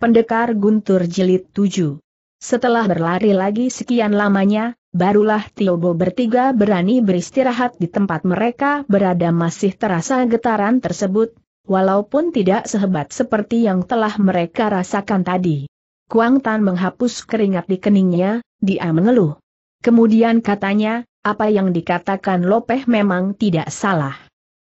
Pendekar Guntur Jilid 7 Setelah berlari lagi sekian lamanya, barulah Tiobo bertiga berani beristirahat di tempat mereka berada masih terasa getaran tersebut, walaupun tidak sehebat seperti yang telah mereka rasakan tadi. Kuang Tan menghapus keringat di keningnya, dia mengeluh. Kemudian katanya, apa yang dikatakan Lopeh memang tidak salah.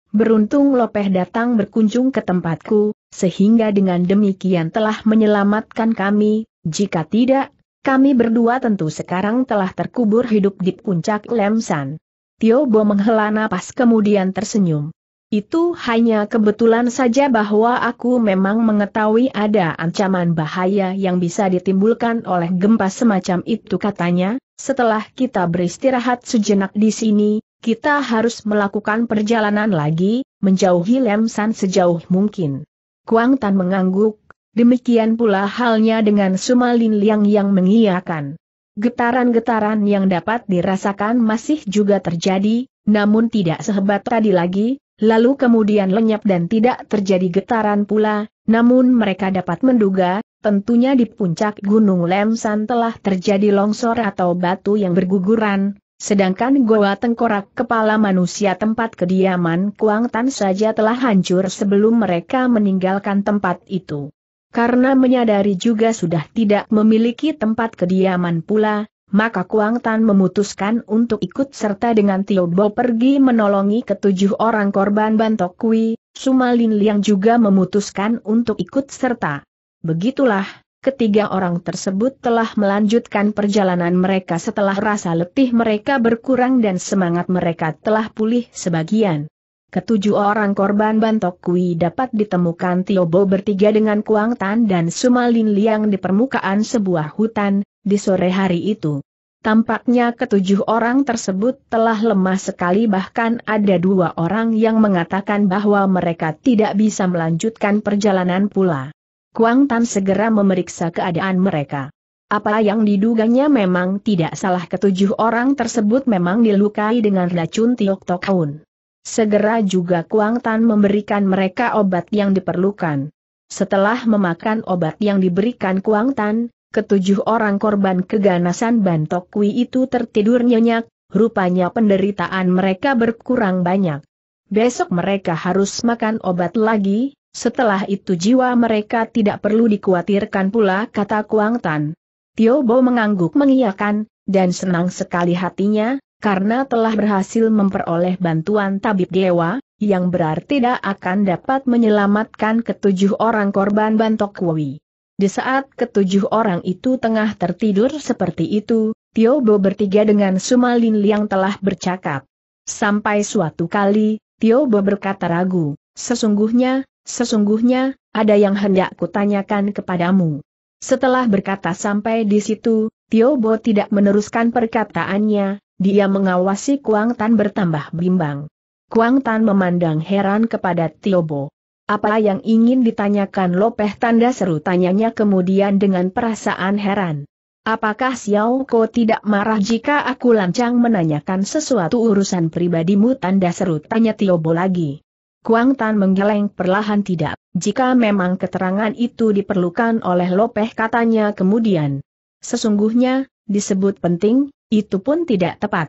Beruntung Lopeh datang berkunjung ke tempatku, sehingga dengan demikian telah menyelamatkan kami, jika tidak, kami berdua tentu sekarang telah terkubur hidup di puncak Lemsan. Tio Bo menghela napas kemudian tersenyum. Itu hanya kebetulan saja bahwa aku memang mengetahui ada ancaman bahaya yang bisa ditimbulkan oleh gempa semacam itu katanya, setelah kita beristirahat sejenak di sini, kita harus melakukan perjalanan lagi, menjauhi Lemsan sejauh mungkin. Kuang Tan mengangguk, demikian pula halnya dengan Sumalin Liang yang mengiyakan. Getaran-getaran yang dapat dirasakan masih juga terjadi, namun tidak sehebat tadi lagi, lalu kemudian lenyap dan tidak terjadi getaran pula, namun mereka dapat menduga, tentunya di puncak Gunung Lemsan telah terjadi longsor atau batu yang berguguran, Sedangkan goa tengkorak kepala manusia tempat kediaman Kuang Tan saja telah hancur sebelum mereka meninggalkan tempat itu. Karena menyadari juga sudah tidak memiliki tempat kediaman pula, maka Kuang Tan memutuskan untuk ikut serta dengan Tio Bo pergi menolongi ketujuh orang korban Bantok Kui, Sumalin Liang juga memutuskan untuk ikut serta. Begitulah, ketiga orang tersebut telah melanjutkan perjalanan mereka setelah rasa letih mereka berkurang dan semangat mereka telah pulih sebagian. Ketujuh orang korban Bantok Kui dapat ditemukan Tiobo bertiga dengan Kuang Tan dan Sumalin Liang di permukaan sebuah hutan, di sore hari itu. Tampaknya ketujuh orang tersebut telah lemah sekali bahkan ada dua orang yang mengatakan bahwa mereka tidak bisa melanjutkan perjalanan pula. Kuang Tan segera memeriksa keadaan mereka. Apa yang diduganya memang tidak salah ketujuh orang tersebut memang dilukai dengan racun Tiok Tok. Segera juga Kuang Tan memberikan mereka obat yang diperlukan. Setelah memakan obat yang diberikan Kuang Tan, ketujuh orang korban keganasan Bantok Kui itu tertidur nyenyak, rupanya penderitaan mereka berkurang banyak. Besok mereka harus makan obat lagi, setelah itu jiwa mereka tidak perlu dikhawatirkan pula kata Kuang Tan. Tio Bo mengangguk mengiyakan, dan senang sekali hatinya, karena telah berhasil memperoleh bantuan tabib dewa, yang berarti tidak akan dapat menyelamatkan ketujuh orang korban Bantok Kui. Di saat ketujuh orang itu tengah tertidur seperti itu, Tio Bo bertiga dengan Sumalin Liang telah bercakap. Sampai suatu kali, Tio Bo berkata ragu, sesungguhnya, Sesungguhnya, ada yang hendak kutanyakan kepadamu. Setelah berkata sampai di situ, Tio Bo tidak meneruskan perkataannya, dia mengawasi Kuang Tan bertambah bimbang. Kuang Tan memandang heran kepada Tio Bo. Apa yang ingin ditanyakan Lopeh tanda seru tanyanya kemudian dengan perasaan heran. Apakah Xiao Ko tidak marah jika aku lancang menanyakan sesuatu urusan pribadimu tanda seru tanya Tio Bo lagi. Kuang Tan menggeleng perlahan tidak, jika memang keterangan itu diperlukan oleh Lopeh katanya kemudian. Sesungguhnya, disebut penting, itu pun tidak tepat.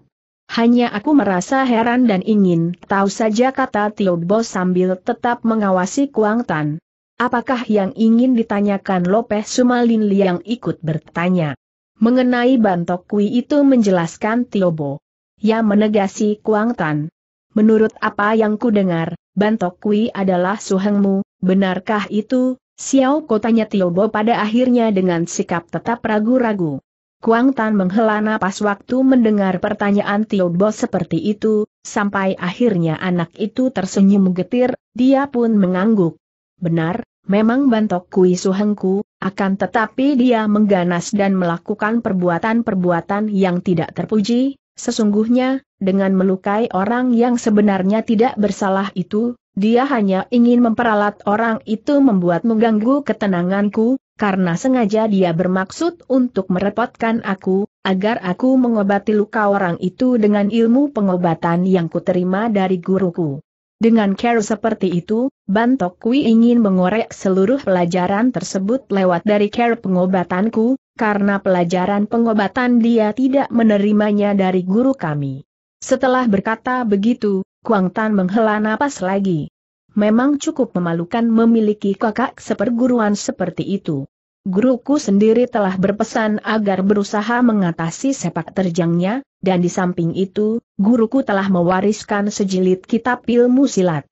Hanya aku merasa heran dan ingin tahu saja kata Tio Bo sambil tetap mengawasi Kuang Tan. Apakah yang ingin ditanyakan Lopeh Sumalin Liang ikut bertanya? Mengenai Bantok Kui itu menjelaskan Tio Bo. Ya menegasi Kuang Tan. Menurut apa yang ku dengar, Bantok Kui adalah suhengmu, benarkah itu? Xiao Ko tanya Tiobo pada akhirnya dengan sikap tetap ragu-ragu. Kuang Tan menghela napas waktu mendengar pertanyaan Tiobo seperti itu, sampai akhirnya anak itu tersenyum getir, dia pun mengangguk. Benar, memang Bantok Kui suhengku, akan tetapi dia mengganas dan melakukan perbuatan-perbuatan yang tidak terpuji, Sesungguhnya, dengan melukai orang yang sebenarnya tidak bersalah itu, dia hanya ingin memperalat orang itu membuat mengganggu ketenanganku, karena sengaja dia bermaksud untuk merepotkan aku, agar aku mengobati luka orang itu dengan ilmu pengobatan yang kuterima dari guruku. Dengan care seperti itu, Bantok Kui ingin mengorek seluruh pelajaran tersebut lewat dari care pengobatanku, karena pelajaran pengobatan dia tidak menerimanya dari guru kami. Setelah berkata begitu, Kuang Tan menghela napas lagi. Memang cukup memalukan memiliki kakak seperguruan seperti itu. Guruku sendiri telah berpesan agar berusaha mengatasi sepak terjangnya, dan di samping itu, guruku telah mewariskan sejilid kitab ilmu silat.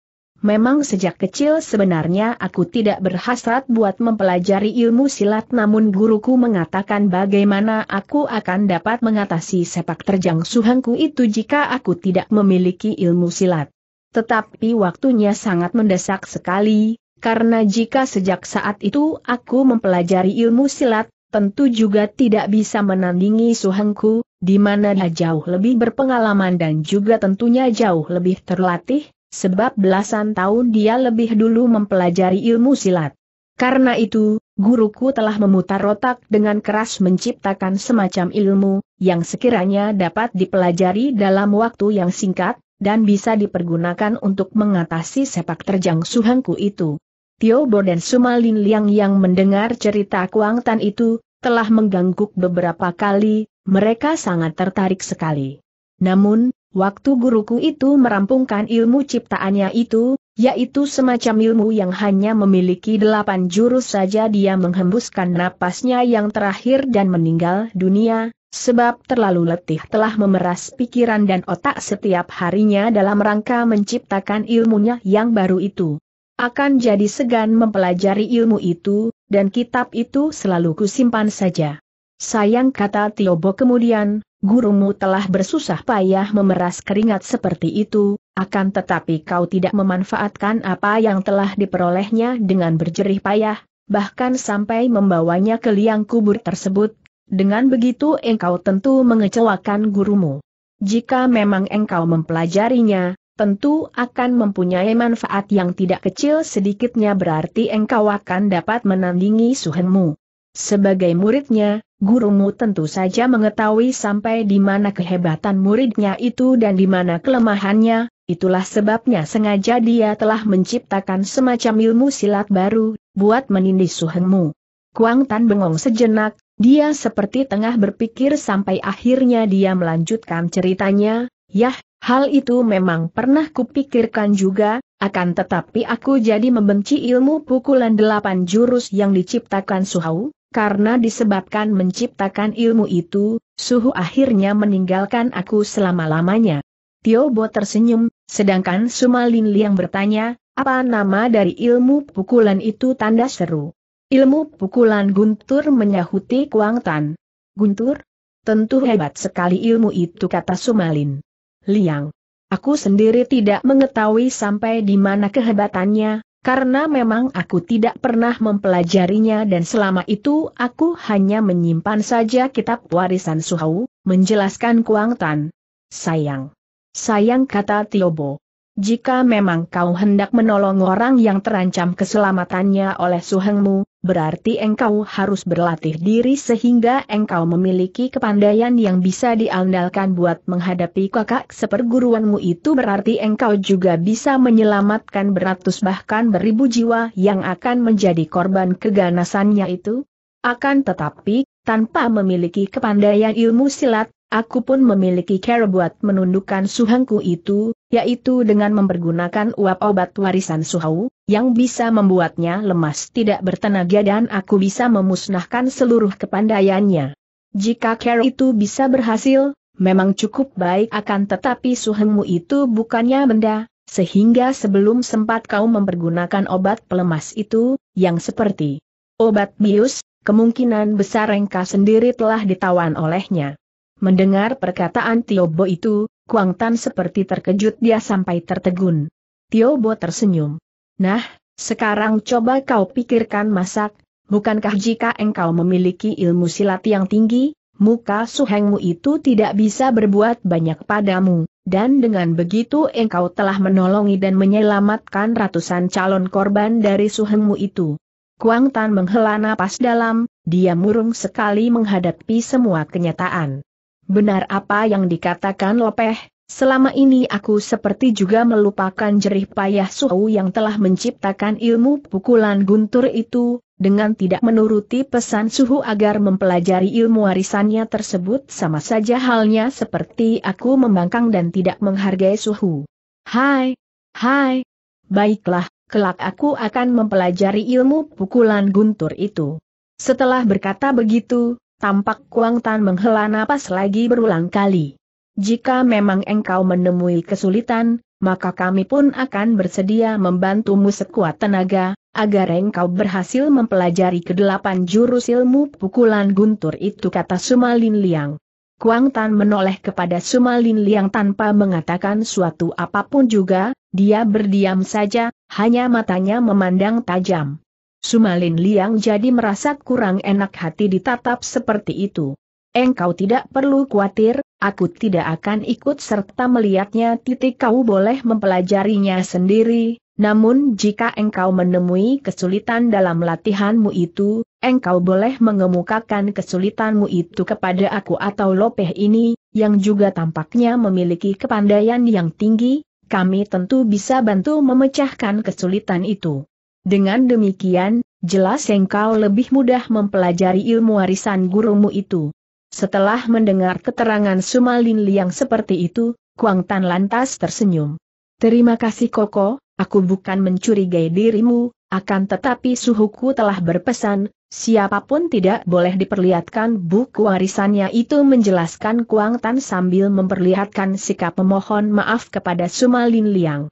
Memang sejak kecil sebenarnya aku tidak berhasrat buat mempelajari ilmu silat namun guruku mengatakan bagaimana aku akan dapat mengatasi sepak terjang suhangku itu jika aku tidak memiliki ilmu silat. Tetapi waktunya sangat mendesak sekali, karena jika sejak saat itu aku mempelajari ilmu silat, tentu juga tidak bisa menandingi suhengku, di mana dia jauh lebih berpengalaman dan juga tentunya jauh lebih terlatih, sebab belasan tahun dia lebih dulu mempelajari ilmu silat. Karena itu, guruku telah memutar otak dengan keras menciptakan semacam ilmu, yang sekiranya dapat dipelajari dalam waktu yang singkat, dan bisa dipergunakan untuk mengatasi sepak terjang suhengku itu. Tio Bo dan Sumalin Liang yang mendengar cerita Kuang Tan itu, telah mengganggu beberapa kali, mereka sangat tertarik sekali. Namun, waktu guruku itu merampungkan ilmu ciptaannya itu, yaitu semacam ilmu yang hanya memiliki delapan jurus saja dia menghembuskan napasnya yang terakhir dan meninggal dunia, sebab terlalu letih telah memeras pikiran dan otak setiap harinya dalam rangka menciptakan ilmunya yang baru itu. Akan jadi segan mempelajari ilmu itu, dan kitab itu selalu kusimpan saja. Sayang kata Tiobo kemudian, gurumu telah bersusah payah memeras keringat seperti itu, akan tetapi kau tidak memanfaatkan apa yang telah diperolehnya dengan berjerih payah, bahkan sampai membawanya ke liang kubur tersebut. Dengan begitu engkau tentu mengecewakan gurumu. Jika memang engkau mempelajarinya, tentu akan mempunyai manfaat yang tidak kecil sedikitnya berarti engkau akan dapat menandingi suhenmu. Sebagai muridnya, gurumu tentu saja mengetahui sampai di mana kehebatan muridnya itu dan di mana kelemahannya, itulah sebabnya sengaja dia telah menciptakan semacam ilmu silat baru, buat menindih suhenmu. Kuang Tan bengong sejenak, dia seperti tengah berpikir sampai akhirnya dia melanjutkan ceritanya, Yah, hal itu memang pernah kupikirkan juga, akan tetapi aku jadi membenci ilmu pukulan delapan jurus yang diciptakan Suhau, karena disebabkan menciptakan ilmu itu, Suhu akhirnya meninggalkan aku selama-lamanya. Tio Bo tersenyum, sedangkan Sumalin Liang bertanya, apa nama dari ilmu pukulan itu tanda seru. Ilmu pukulan Guntur menyahuti Kuang Tan. Guntur? Tentu hebat sekali ilmu itu kata Sumalin. Liang. Aku sendiri tidak mengetahui sampai di mana kehebatannya, karena memang aku tidak pernah mempelajarinya dan selama itu aku hanya menyimpan saja kitab warisan Suhau, menjelaskan Kuang Tan. Sayang. Sayang kata Tiobo. Jika memang kau hendak menolong orang yang terancam keselamatannya oleh suhengmu, berarti engkau harus berlatih diri sehingga engkau memiliki kepandaian yang bisa diandalkan buat menghadapi kakak seperguruanmu itu berarti engkau juga bisa menyelamatkan beratus bahkan beribu jiwa yang akan menjadi korban keganasannya itu. Akan tetapi, tanpa memiliki kepandaian ilmu silat, Aku pun memiliki cara buat menundukkan suhangku itu, yaitu dengan mempergunakan uap obat warisan suhau, yang bisa membuatnya lemas tidak bertenaga dan aku bisa memusnahkan seluruh kepandaiannya. Jika cara itu bisa berhasil, memang cukup baik akan tetapi suhengmu itu bukannya benda, sehingga sebelum sempat kau mempergunakan obat pelemas itu, yang seperti obat bius, kemungkinan besar engkau sendiri telah ditawan olehnya. Mendengar perkataan Tiobo itu, Kuang Tan seperti terkejut dia sampai tertegun. Tiobo tersenyum. Nah, sekarang coba kau pikirkan masak, bukankah jika engkau memiliki ilmu silat yang tinggi, muka suhengmu itu tidak bisa berbuat banyak padamu, dan dengan begitu engkau telah menolongi dan menyelamatkan ratusan calon korban dari suhengmu itu. Kuang Tan menghela napas dalam, dia murung sekali menghadapi semua kenyataan. Benar apa yang dikatakan Lopeh, Selama ini aku seperti juga melupakan jerih payah Suhu yang telah menciptakan ilmu pukulan guntur itu, dengan tidak menuruti pesan Suhu agar mempelajari ilmu warisannya tersebut sama saja halnya seperti aku membangkang dan tidak menghargai Suhu. Hai, hai, baiklah, kelak aku akan mempelajari ilmu pukulan guntur itu. Setelah berkata begitu, tampak Kuang Tan menghela napas lagi berulang kali. Jika memang engkau menemui kesulitan, maka kami pun akan bersedia membantumu sekuat tenaga, agar engkau berhasil mempelajari kedelapan jurus ilmu pukulan guntur itu kata Sumalin Liang. Kuang Tan menoleh kepada Sumalin Liang tanpa mengatakan suatu apa pun juga, dia berdiam saja, hanya matanya memandang tajam. Sumalin Liang jadi merasa kurang enak hati ditatap seperti itu. Engkau tidak perlu khawatir, aku tidak akan ikut serta melihatnya titik kau boleh mempelajarinya sendiri, namun jika engkau menemui kesulitan dalam latihanmu itu, engkau boleh mengemukakan kesulitanmu itu kepada aku atau Lopeh ini, yang juga tampaknya memiliki kepandaian yang tinggi, kami tentu bisa bantu memecahkan kesulitan itu. Dengan demikian, jelas engkau lebih mudah mempelajari ilmu warisan gurumu itu. Setelah mendengar keterangan Sumalin Liang seperti itu, Kuang Tan lantas tersenyum. Terima kasih Koko, aku bukan mencurigai dirimu, akan tetapi suhuku telah berpesan, siapa pun tidak boleh diperlihatkan buku warisannya itu menjelaskan Kuang Tan sambil memperlihatkan sikap memohon maaf kepada Sumalin Liang.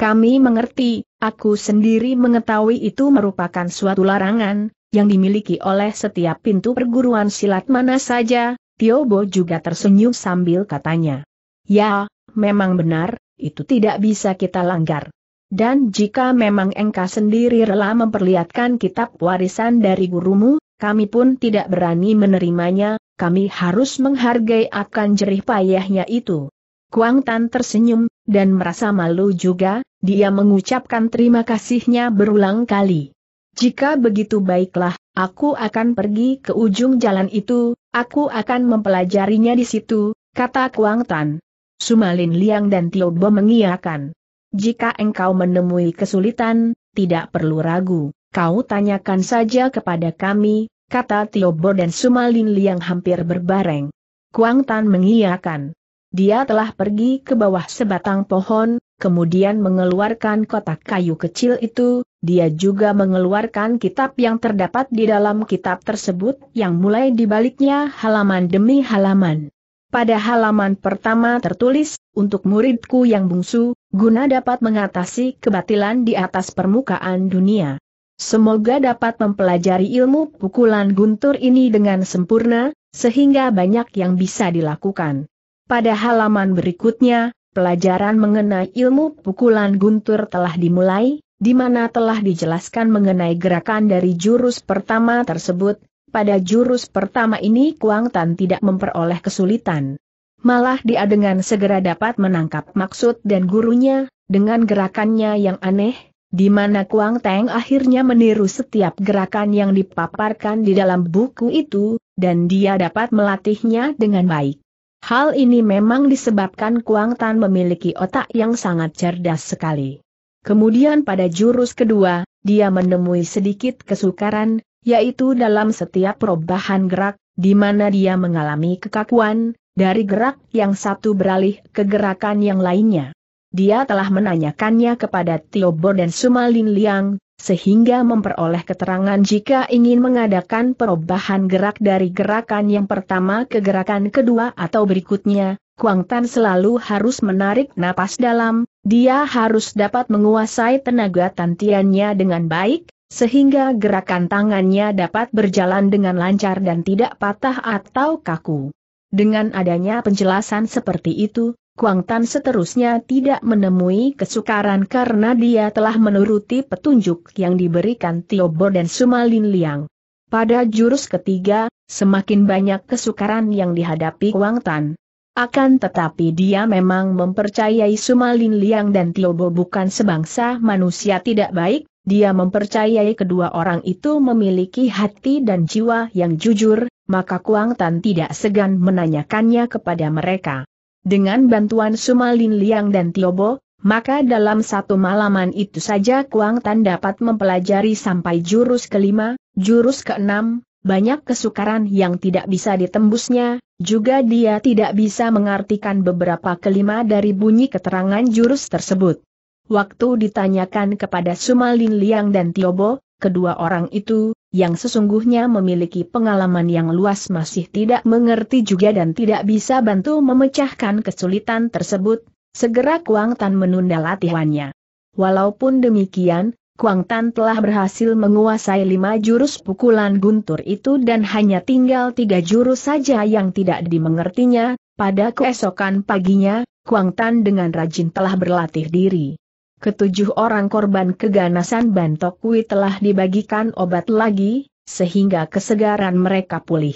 Kami mengerti, aku sendiri mengetahui itu merupakan suatu larangan, yang dimiliki oleh setiap pintu perguruan silat mana saja, Tiobo juga tersenyum sambil katanya. Ya, memang benar, itu tidak bisa kita langgar. Dan jika memang engkau sendiri rela memperlihatkan kitab warisan dari gurumu, kami pun tidak berani menerimanya, kami harus menghargai akan jerih payahnya itu. Kuang Tan tersenyum, dan merasa malu juga, dia mengucapkan terima kasihnya berulang kali. Jika begitu baiklah, aku akan pergi ke ujung jalan itu, aku akan mempelajarinya di situ, kata Kuang Tan. Sumalin Liang dan Tiobo mengiyakan. Jika engkau menemui kesulitan, tidak perlu ragu, kau tanyakan saja kepada kami, kata Tiobo dan Sumalin Liang hampir berbareng. Kuang Tan mengiyakan. Dia telah pergi ke bawah sebatang pohon, kemudian mengeluarkan kotak kayu kecil itu, dia juga mengeluarkan kitab yang terdapat di dalam kitab tersebut yang mulai dibaliknya halaman demi halaman. Pada halaman pertama tertulis, untuk muridku yang bungsu, guna dapat mengatasi kebatilan di atas permukaan dunia. Semoga dapat mempelajari ilmu pukulan guntur ini dengan sempurna, sehingga banyak yang bisa dilakukan. Pada halaman berikutnya, pelajaran mengenai ilmu pukulan guntur telah dimulai, di mana telah dijelaskan mengenai gerakan dari jurus pertama tersebut. Pada jurus pertama ini Kuang Tan tidak memperoleh kesulitan. Malah dia dengan segera dapat menangkap maksud dan gurunya, dengan gerakannya yang aneh, di mana Kuang Teng akhirnya meniru setiap gerakan yang dipaparkan di dalam buku itu, dan dia dapat melatihnya dengan baik. Hal ini memang disebabkan Kuang Tan memiliki otak yang sangat cerdas sekali. Kemudian pada jurus kedua, dia menemui sedikit kesukaran, yaitu dalam setiap perubahan gerak, di mana dia mengalami kekakuan, dari gerak yang satu beralih ke gerakan yang lainnya. Dia telah menanyakannya kepada Tiobo dan Sumalin Liang, sehingga memperoleh keterangan jika ingin mengadakan perubahan gerak dari gerakan yang pertama ke gerakan kedua atau berikutnya, Kuang Tan selalu harus menarik napas dalam, dia harus dapat menguasai tenaga tantiannya dengan baik, sehingga gerakan tangannya dapat berjalan dengan lancar dan tidak patah atau kaku. Dengan adanya penjelasan seperti itu, Kuang Tan seterusnya tidak menemui kesukaran karena dia telah menuruti petunjuk yang diberikan Tiobo dan Sumalin Liang. Pada jurus ketiga, semakin banyak kesukaran yang dihadapi Kuang Tan. Akan tetapi dia memang mempercayai Sumalin Liang dan Tiobo bukan sebangsa manusia tidak baik, dia mempercayai kedua orang itu memiliki hati dan jiwa yang jujur, maka Kuang Tan tidak segan menanyakannya kepada mereka. Dengan bantuan Sumalin Liang dan Tiobo, maka dalam satu malaman itu saja Kuang Tan dapat mempelajari sampai jurus kelima, jurus keenam, banyak kesukaran yang tidak bisa ditembusnya, juga dia tidak bisa mengartikan beberapa kelima dari bunyi keterangan jurus tersebut. Waktu ditanyakan kepada Sumalin Liang dan Tiobo, kedua orang itu, yang sesungguhnya memiliki pengalaman yang luas masih tidak mengerti juga dan tidak bisa bantu memecahkan kesulitan tersebut, segera Kuang Tan menunda latihannya. Walaupun demikian, Kuang Tan telah berhasil menguasai lima jurus pukulan guntur itu dan hanya tinggal tiga jurus saja yang tidak dimengertinya, pada keesokan paginya, Kuang Tan dengan rajin telah berlatih diri ketujuh orang korban keganasan Bantok Kui telah dibagikan obat lagi, sehingga kesegaran mereka pulih.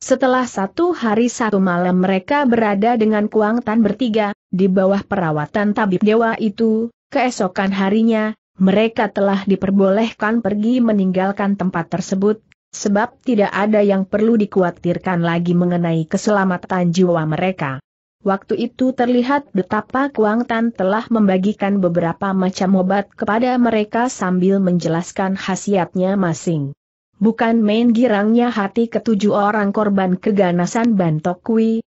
Setelah satu hari satu malam mereka berada dengan Kuang Tan bertiga, di bawah perawatan tabib dewa itu, keesokan harinya, mereka telah diperbolehkan pergi meninggalkan tempat tersebut, sebab tidak ada yang perlu dikhawatirkan lagi mengenai keselamatan jiwa mereka. Waktu itu terlihat betapa Kuang Tan telah membagikan beberapa macam obat kepada mereka sambil menjelaskan khasiatnya masing. Bukan main girangnya hati ketujuh orang korban keganasan Bantok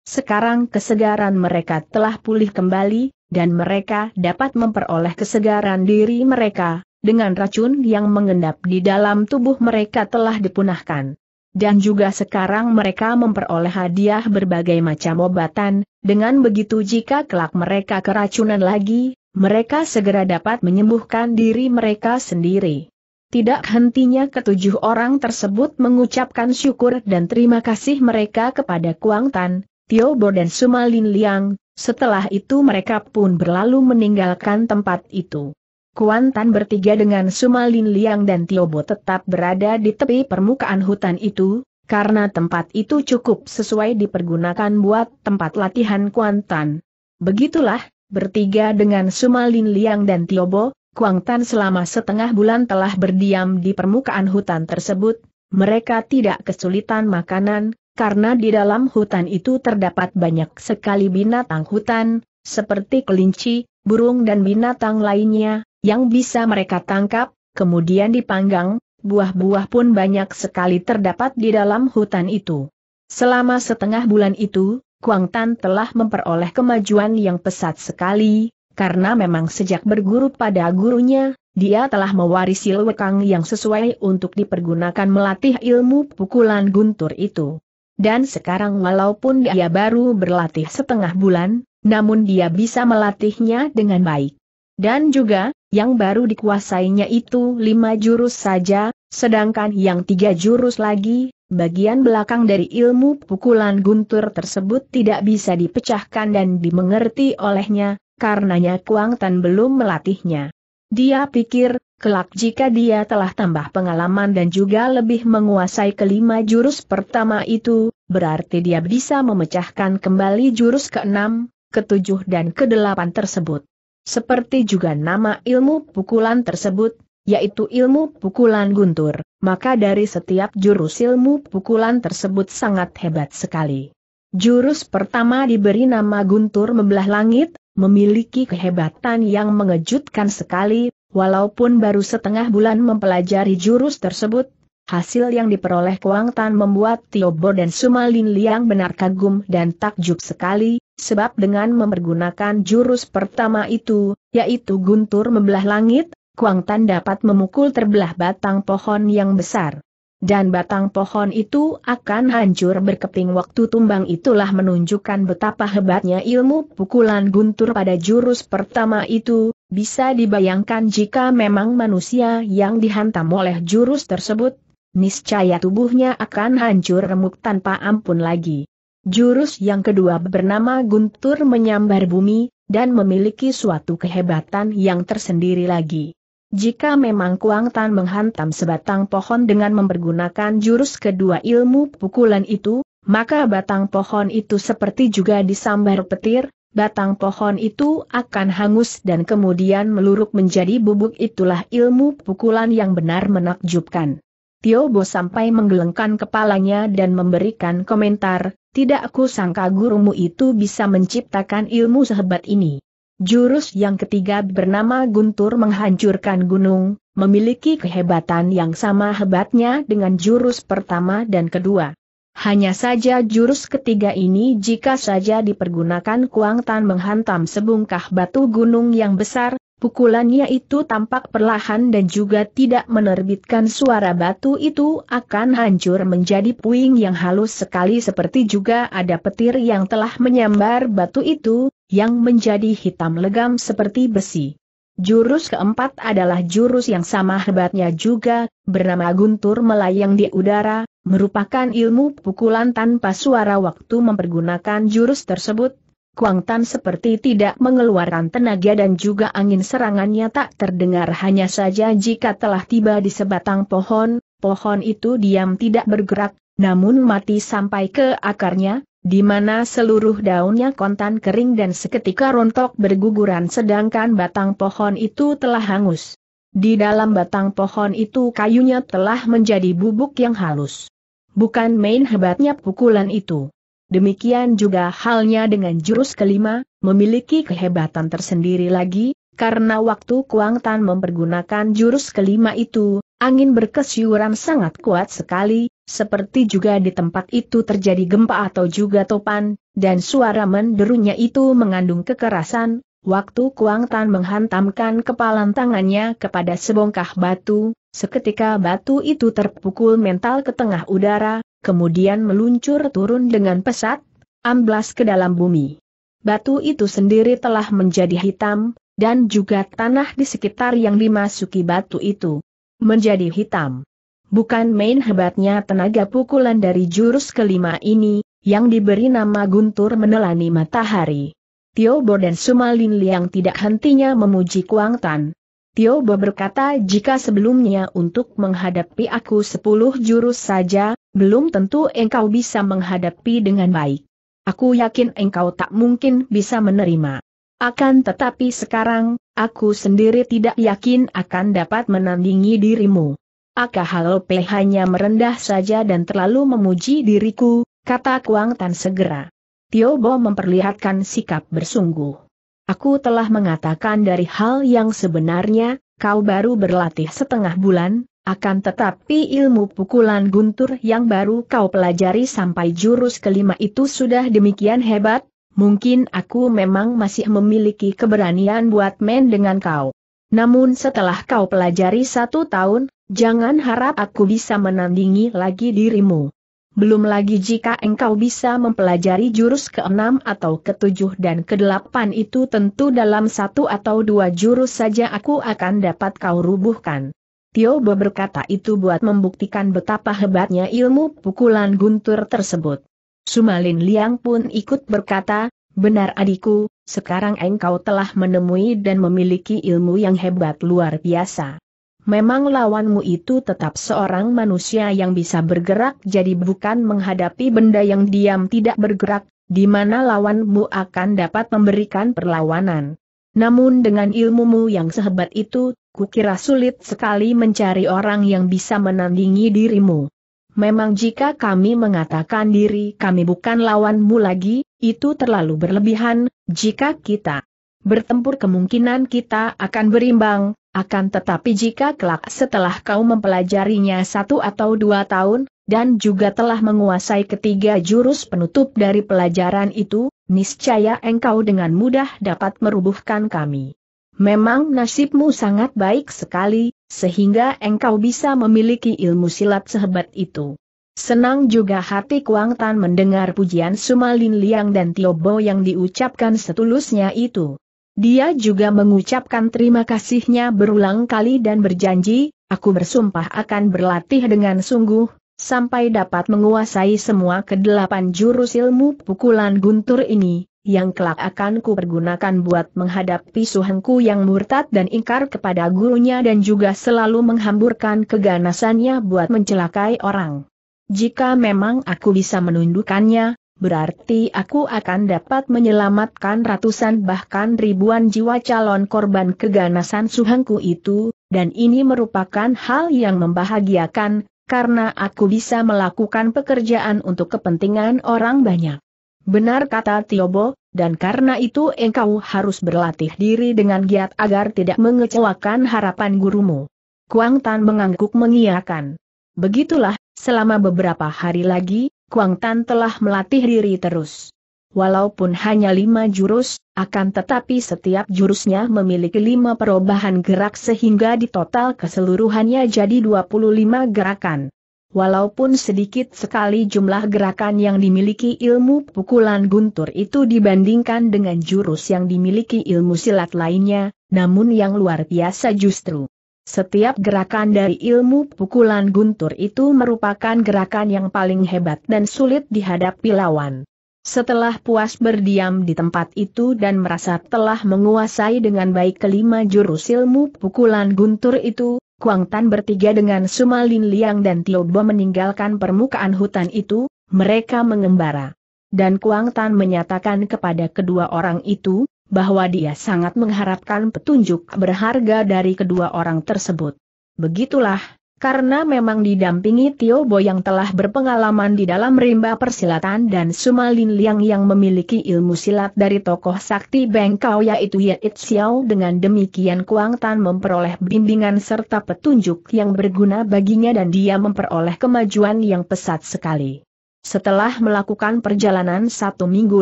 sekarang kesegaran mereka telah pulih kembali, dan mereka dapat memperoleh kesegaran diri mereka, dengan racun yang mengendap di dalam tubuh mereka telah dipunahkan dan juga sekarang mereka memperoleh hadiah berbagai macam obatan, dengan begitu jika kelak mereka keracunan lagi, mereka segera dapat menyembuhkan diri mereka sendiri. Tidak hentinya ketujuh orang tersebut mengucapkan syukur dan terima kasih mereka kepada Kuang Tan, Tio Bo dan Sumalin Liang, setelah itu mereka pun berlalu meninggalkan tempat itu. Kuan Tan bertiga dengan Sumalin Liang dan Tiobo tetap berada di tepi permukaan hutan itu, karena tempat itu cukup sesuai dipergunakan buat tempat latihan Kuan Tan. Begitulah, bertiga dengan Sumalin Liang dan Tiobo, Kuang Tan selama setengah bulan telah berdiam di permukaan hutan tersebut, mereka tidak kesulitan makanan, karena di dalam hutan itu terdapat banyak sekali binatang hutan, seperti kelinci, burung dan binatang lainnya, yang bisa mereka tangkap, kemudian dipanggang, buah-buah pun banyak sekali terdapat di dalam hutan itu. Selama setengah bulan itu, Kuang Tan telah memperoleh kemajuan yang pesat sekali, karena memang sejak berguru pada gurunya, dia telah mewarisi lekang yang sesuai untuk dipergunakan melatih ilmu pukulan guntur itu. Dan sekarang walaupun dia baru berlatih setengah bulan, namun dia bisa melatihnya dengan baik. Dan juga, yang baru dikuasainya itu lima jurus saja, sedangkan yang tiga jurus lagi, bagian belakang dari ilmu pukulan guntur tersebut tidak bisa dipecahkan dan dimengerti olehnya, karenanya Kuang Tan belum melatihnya. Dia pikir, kelak jika dia telah tambah pengalaman dan juga lebih menguasai kelima jurus pertama itu, berarti dia bisa memecahkan kembali jurus keenam, ketujuh dan kedelapan tersebut. Seperti juga nama ilmu pukulan tersebut, yaitu ilmu pukulan guntur, maka dari setiap jurus ilmu pukulan tersebut sangat hebat sekali. Jurus pertama diberi nama guntur membelah langit, memiliki kehebatan yang mengejutkan sekali, walaupun baru setengah bulan mempelajari jurus tersebut, hasil yang diperoleh Kuang Tan membuat Tio Bo dan Sumalin Liang benar kagum dan takjub sekali, sebab dengan mempergunakan jurus pertama itu, yaitu guntur membelah langit, Kuang Tan dapat memukul terbelah batang pohon yang besar. Dan batang pohon itu akan hancur berkeping waktu tumbang itulah menunjukkan betapa hebatnya ilmu pukulan guntur pada jurus pertama itu, bisa dibayangkan jika memang manusia yang dihantam oleh jurus tersebut, niscaya tubuhnya akan hancur remuk tanpa ampun lagi. Jurus yang kedua bernama Guntur menyambar bumi, dan memiliki suatu kehebatan yang tersendiri lagi. Jika memang Kuang Tan menghantam sebatang pohon dengan mempergunakan jurus kedua ilmu pukulan itu, maka batang pohon itu seperti juga disambar petir, batang pohon itu akan hangus dan kemudian meluruk menjadi bubuk itulah ilmu pukulan yang benar menakjubkan. Tio Bo sampai menggelengkan kepalanya dan memberikan komentar, tidak aku sangka gurumu itu bisa menciptakan ilmu sehebat ini. Jurus yang ketiga bernama Guntur menghancurkan gunung, memiliki kehebatan yang sama hebatnya dengan jurus pertama dan kedua. Hanya saja jurus ketiga ini jika saja dipergunakan Kuang Tan menghantam sebungkah batu gunung yang besar, Pukulannya itu tampak perlahan dan juga tidak menerbitkan suara batu itu akan hancur menjadi puing yang halus sekali seperti juga ada petir yang telah menyambar batu itu, yang menjadi hitam legam seperti besi. Jurus keempat adalah jurus yang sama hebatnya juga, bernama guntur melayang di udara, merupakan ilmu pukulan tanpa suara waktu mempergunakan jurus tersebut, Kuang Tan seperti tidak mengeluarkan tenaga dan juga angin serangannya tak terdengar hanya saja jika telah tiba di sebatang pohon, pohon itu diam tidak bergerak, namun mati sampai ke akarnya, di mana seluruh daunnya kontan kering dan seketika rontok berguguran sedangkan batang pohon itu telah hangus. Di dalam batang pohon itu kayunya telah menjadi bubuk yang halus. Bukan main hebatnya pukulan itu. Demikian juga halnya dengan jurus kelima, memiliki kehebatan tersendiri lagi, karena waktu Kuang Tan mempergunakan jurus kelima itu, angin berkesyuran sangat kuat sekali, seperti juga di tempat itu terjadi gempa atau juga topan, dan suara menderunya itu mengandung kekerasan, waktu Kuang Tan menghantamkan kepalan tangannya kepada sebongkah batu, seketika batu itu terpukul mental ke tengah udara, kemudian meluncur turun dengan pesat, amblas ke dalam bumi. Batu itu sendiri telah menjadi hitam, dan juga tanah di sekitar yang dimasuki batu itu menjadi hitam. Bukan main hebatnya tenaga pukulan dari jurus kelima ini, yang diberi nama guntur menelani matahari. Tio Bo dan Sumalin Liang tidak hentinya memuji Kuang Tan. Tio Bo berkata jika sebelumnya untuk menghadapi aku sepuluh jurus saja, belum tentu engkau bisa menghadapi dengan baik. Aku yakin engkau tak mungkin bisa menerima. Akan tetapi sekarang, aku sendiri tidak yakin akan dapat menandingi dirimu. Aka Halope hanya merendah saja dan terlalu memuji diriku, kata Kuang Tan segera. Tio Bo memperlihatkan sikap bersungguh. Aku telah mengatakan dari hal yang sebenarnya, kau baru berlatih setengah bulan, akan tetapi ilmu pukulan guntur yang baru kau pelajari sampai jurus kelima itu sudah demikian hebat, mungkin aku memang masih memiliki keberanian buat main dengan kau. Namun setelah kau pelajari satu tahun, jangan harap aku bisa menandingi lagi dirimu. Belum lagi jika engkau bisa mempelajari jurus keenam atau ketujuh dan kedelapan itu tentu dalam satu atau dua jurus saja aku akan dapat kau rubuhkan. Tio Bo berkata itu buat membuktikan betapa hebatnya ilmu pukulan guntur tersebut. Sumalin Liang pun ikut berkata, benar adikku, sekarang engkau telah menemui dan memiliki ilmu yang hebat luar biasa. Memang lawanmu itu tetap seorang manusia yang bisa bergerak jadi bukan menghadapi benda yang diam tidak bergerak, di mana lawanmu akan dapat memberikan perlawanan. Namun dengan ilmumu yang sehebat itu, kukira sulit sekali mencari orang yang bisa menandingi dirimu. Memang jika kami mengatakan diri kami bukan lawanmu lagi, itu terlalu berlebihan, jika kita bertempur kemungkinan kita akan berimbang, akan tetapi jika kelak setelah kau mempelajarinya satu atau dua tahun, dan juga telah menguasai ketiga jurus penutup dari pelajaran itu, niscaya engkau dengan mudah dapat merubuhkan kami. Memang nasibmu sangat baik sekali, sehingga engkau bisa memiliki ilmu silat sehebat itu. Senang juga hati Kuang Tan mendengar pujian Sumalin Liang dan Tiobo yang diucapkan setulusnya itu. Dia juga mengucapkan terima kasihnya berulang kali dan berjanji, aku bersumpah akan berlatih dengan sungguh, sampai dapat menguasai semua kedelapan jurus ilmu pukulan guntur ini, yang kelak akan ku pergunakan buat menghadapi suhengku yang murtad dan ingkar kepada gurunya dan juga selalu menghamburkan keganasannya buat mencelakai orang. Jika memang aku bisa menundukkannya, berarti aku akan dapat menyelamatkan ratusan bahkan ribuan jiwa calon korban keganasan suhengku itu, dan ini merupakan hal yang membahagiakan, karena aku bisa melakukan pekerjaan untuk kepentingan orang banyak. Benar kata Tiobo, dan karena itu engkau harus berlatih diri dengan giat agar tidak mengecewakan harapan gurumu. Kuang Tan mengangguk mengiyakan. Begitulah, selama beberapa hari lagi, Kuang Tan telah melatih diri terus. Walaupun hanya lima jurus, akan tetapi setiap jurusnya memiliki lima perubahan gerak sehingga di total keseluruhannya jadi 25 gerakan. Walaupun sedikit sekali jumlah gerakan yang dimiliki ilmu pukulan guntur itu dibandingkan dengan jurus yang dimiliki ilmu silat lainnya, namun yang luar biasa justru setiap gerakan dari ilmu pukulan guntur itu merupakan gerakan yang paling hebat dan sulit dihadapi lawan. Setelah puas berdiam di tempat itu dan merasa telah menguasai dengan baik kelima jurus ilmu pukulan guntur itu, Kuang Tan bertiga dengan Sumalin Liang dan Tiobo meninggalkan permukaan hutan itu, mereka mengembara. Dan Kuang Tan menyatakan kepada kedua orang itu, bahwa dia sangat mengharapkan petunjuk berharga dari kedua orang tersebut. Begitulah, karena memang didampingi Tio Bo yang telah berpengalaman di dalam rimba persilatan dan Sumalin Liang yang memiliki ilmu silat dari tokoh sakti Bengkau yaitu Ye It Xiao dengan demikian Kuang Tan memperoleh bimbingan serta petunjuk yang berguna baginya dan dia memperoleh kemajuan yang pesat sekali. Setelah melakukan perjalanan satu minggu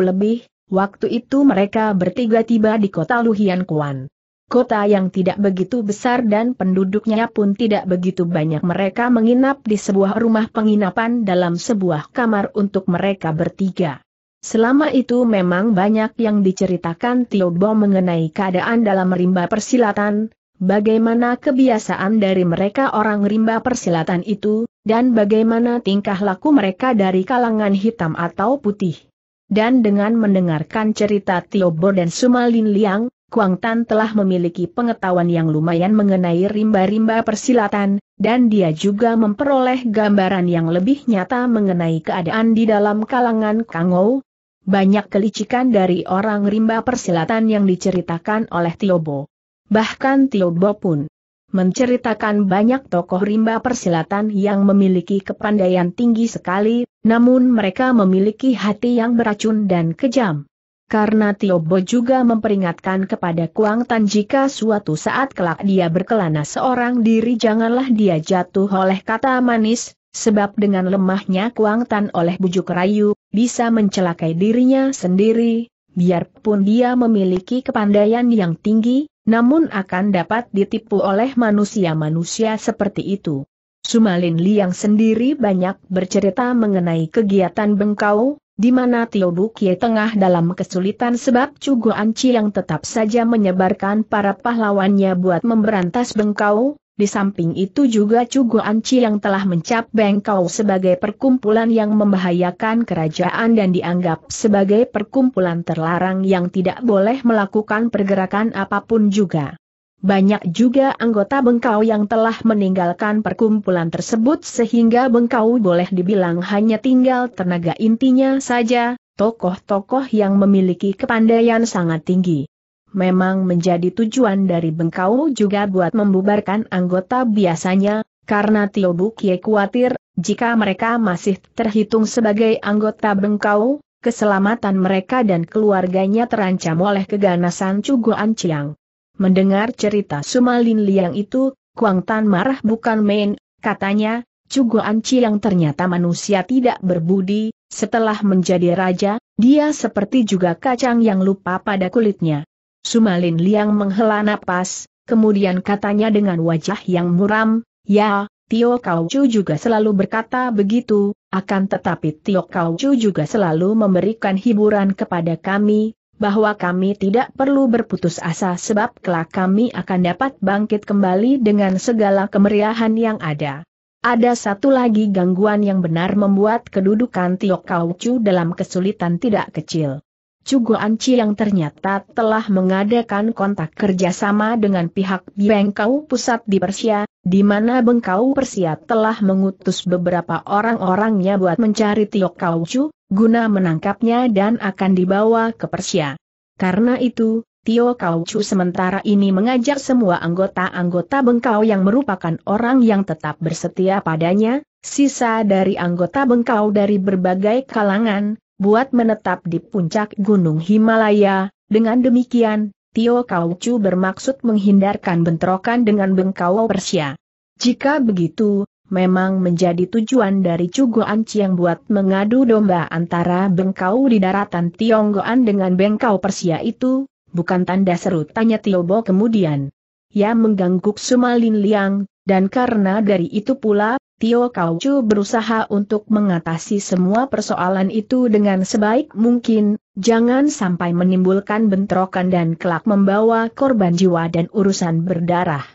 lebih, Waktu itu mereka bertiga tiba di kota Luhian Kuan. Kota yang tidak begitu besar dan penduduknya pun tidak begitu banyak mereka menginap di sebuah rumah penginapan dalam sebuah kamar untuk mereka bertiga. Selama itu memang banyak yang diceritakan Tiobo mengenai keadaan dalam rimba persilatan, bagaimana kebiasaan dari mereka orang rimba persilatan itu, dan bagaimana tingkah laku mereka dari kalangan hitam atau putih. Dan dengan mendengarkan cerita Tiobo dan Sumalin Liang, Kuang Tan telah memiliki pengetahuan yang lumayan mengenai rimba-rimba persilatan, dan dia juga memperoleh gambaran yang lebih nyata mengenai keadaan di dalam kalangan Kangou. Banyak kelicikan dari orang rimba persilatan yang diceritakan oleh Tiobo. Bahkan Tiobo pun menceritakan banyak tokoh rimba persilatan yang memiliki kepandaian tinggi sekali, namun mereka memiliki hati yang beracun dan kejam. Karena Tiobo juga memperingatkan kepada Kuang Tan jika suatu saat kelak dia berkelana seorang diri janganlah dia jatuh oleh kata manis, sebab dengan lemahnya Kuang Tan oleh bujuk rayu, bisa mencelakai dirinya sendiri, biarpun dia memiliki kepandaian yang tinggi, namun akan dapat ditipu oleh manusia-manusia seperti itu. Sumalin Liang sendiri banyak bercerita mengenai kegiatan Bengkau, di mana Tio Bukie tengah dalam kesulitan sebab Cugo Anci yang tetap saja menyebarkan para pahlawannya buat memberantas Bengkau, di samping itu juga Cugo Anci yang telah mencap Bengkau sebagai perkumpulan yang membahayakan kerajaan dan dianggap sebagai perkumpulan terlarang yang tidak boleh melakukan pergerakan apa pun juga. Banyak juga anggota Bengkau yang telah meninggalkan perkumpulan tersebut sehingga Bengkau boleh dibilang hanya tinggal tenaga intinya saja, tokoh-tokoh yang memiliki kepandaian sangat tinggi. Memang menjadi tujuan dari Bengkau juga buat membubarkan anggota biasanya, karena Tio Bukie khawatir, jika mereka masih terhitung sebagai anggota Bengkau, keselamatan mereka dan keluarganya terancam oleh keganasan Cugo Anciang. Mendengar cerita Sumalin Liang itu, Kuang Tan marah bukan main, katanya, Cugo Anciang ternyata manusia tidak berbudi, setelah menjadi raja, dia seperti juga kacang yang lupa pada kulitnya. Sumalin Liang menghela napas, kemudian katanya dengan wajah yang muram, ya, Tio Kau Chu juga selalu berkata begitu, akan tetapi Tio Kau Chu juga selalu memberikan hiburan kepada kami, bahwa kami tidak perlu berputus asa sebab kelak kami akan dapat bangkit kembali dengan segala kemeriahan yang ada. Ada satu lagi gangguan yang benar membuat kedudukan Tio Kau Chu dalam kesulitan tidak kecil. Cugo Anci yang ternyata telah mengadakan kontak kerjasama dengan pihak Bengkau Pusat di Persia, di mana Bengkau Persia telah mengutus beberapa orang-orangnya buat mencari Tio Chu, guna menangkapnya dan akan dibawa ke Persia. Karena itu, Tio Chu sementara ini mengajak semua anggota-anggota Bengkau yang merupakan orang yang tetap bersetia padanya, sisa dari anggota bengkau dari berbagai kalangan, buat menetap di puncak Gunung Himalaya, dengan demikian, Tio Kaucu bermaksud menghindarkan bentrokan dengan bengkau Persia. Jika begitu, memang menjadi tujuan dari Cugo yang buat mengadu domba antara bengkau di daratan Tionggoan dengan bengkau Persia itu, bukan tanda seru tanya Tiobo kemudian. Ya mengganggu Sumalin Liang, dan karena dari itu pula, Tio Kaucu berusaha untuk mengatasi semua persoalan itu dengan sebaik mungkin, jangan sampai menimbulkan bentrokan dan kelak membawa korban jiwa dan urusan berdarah.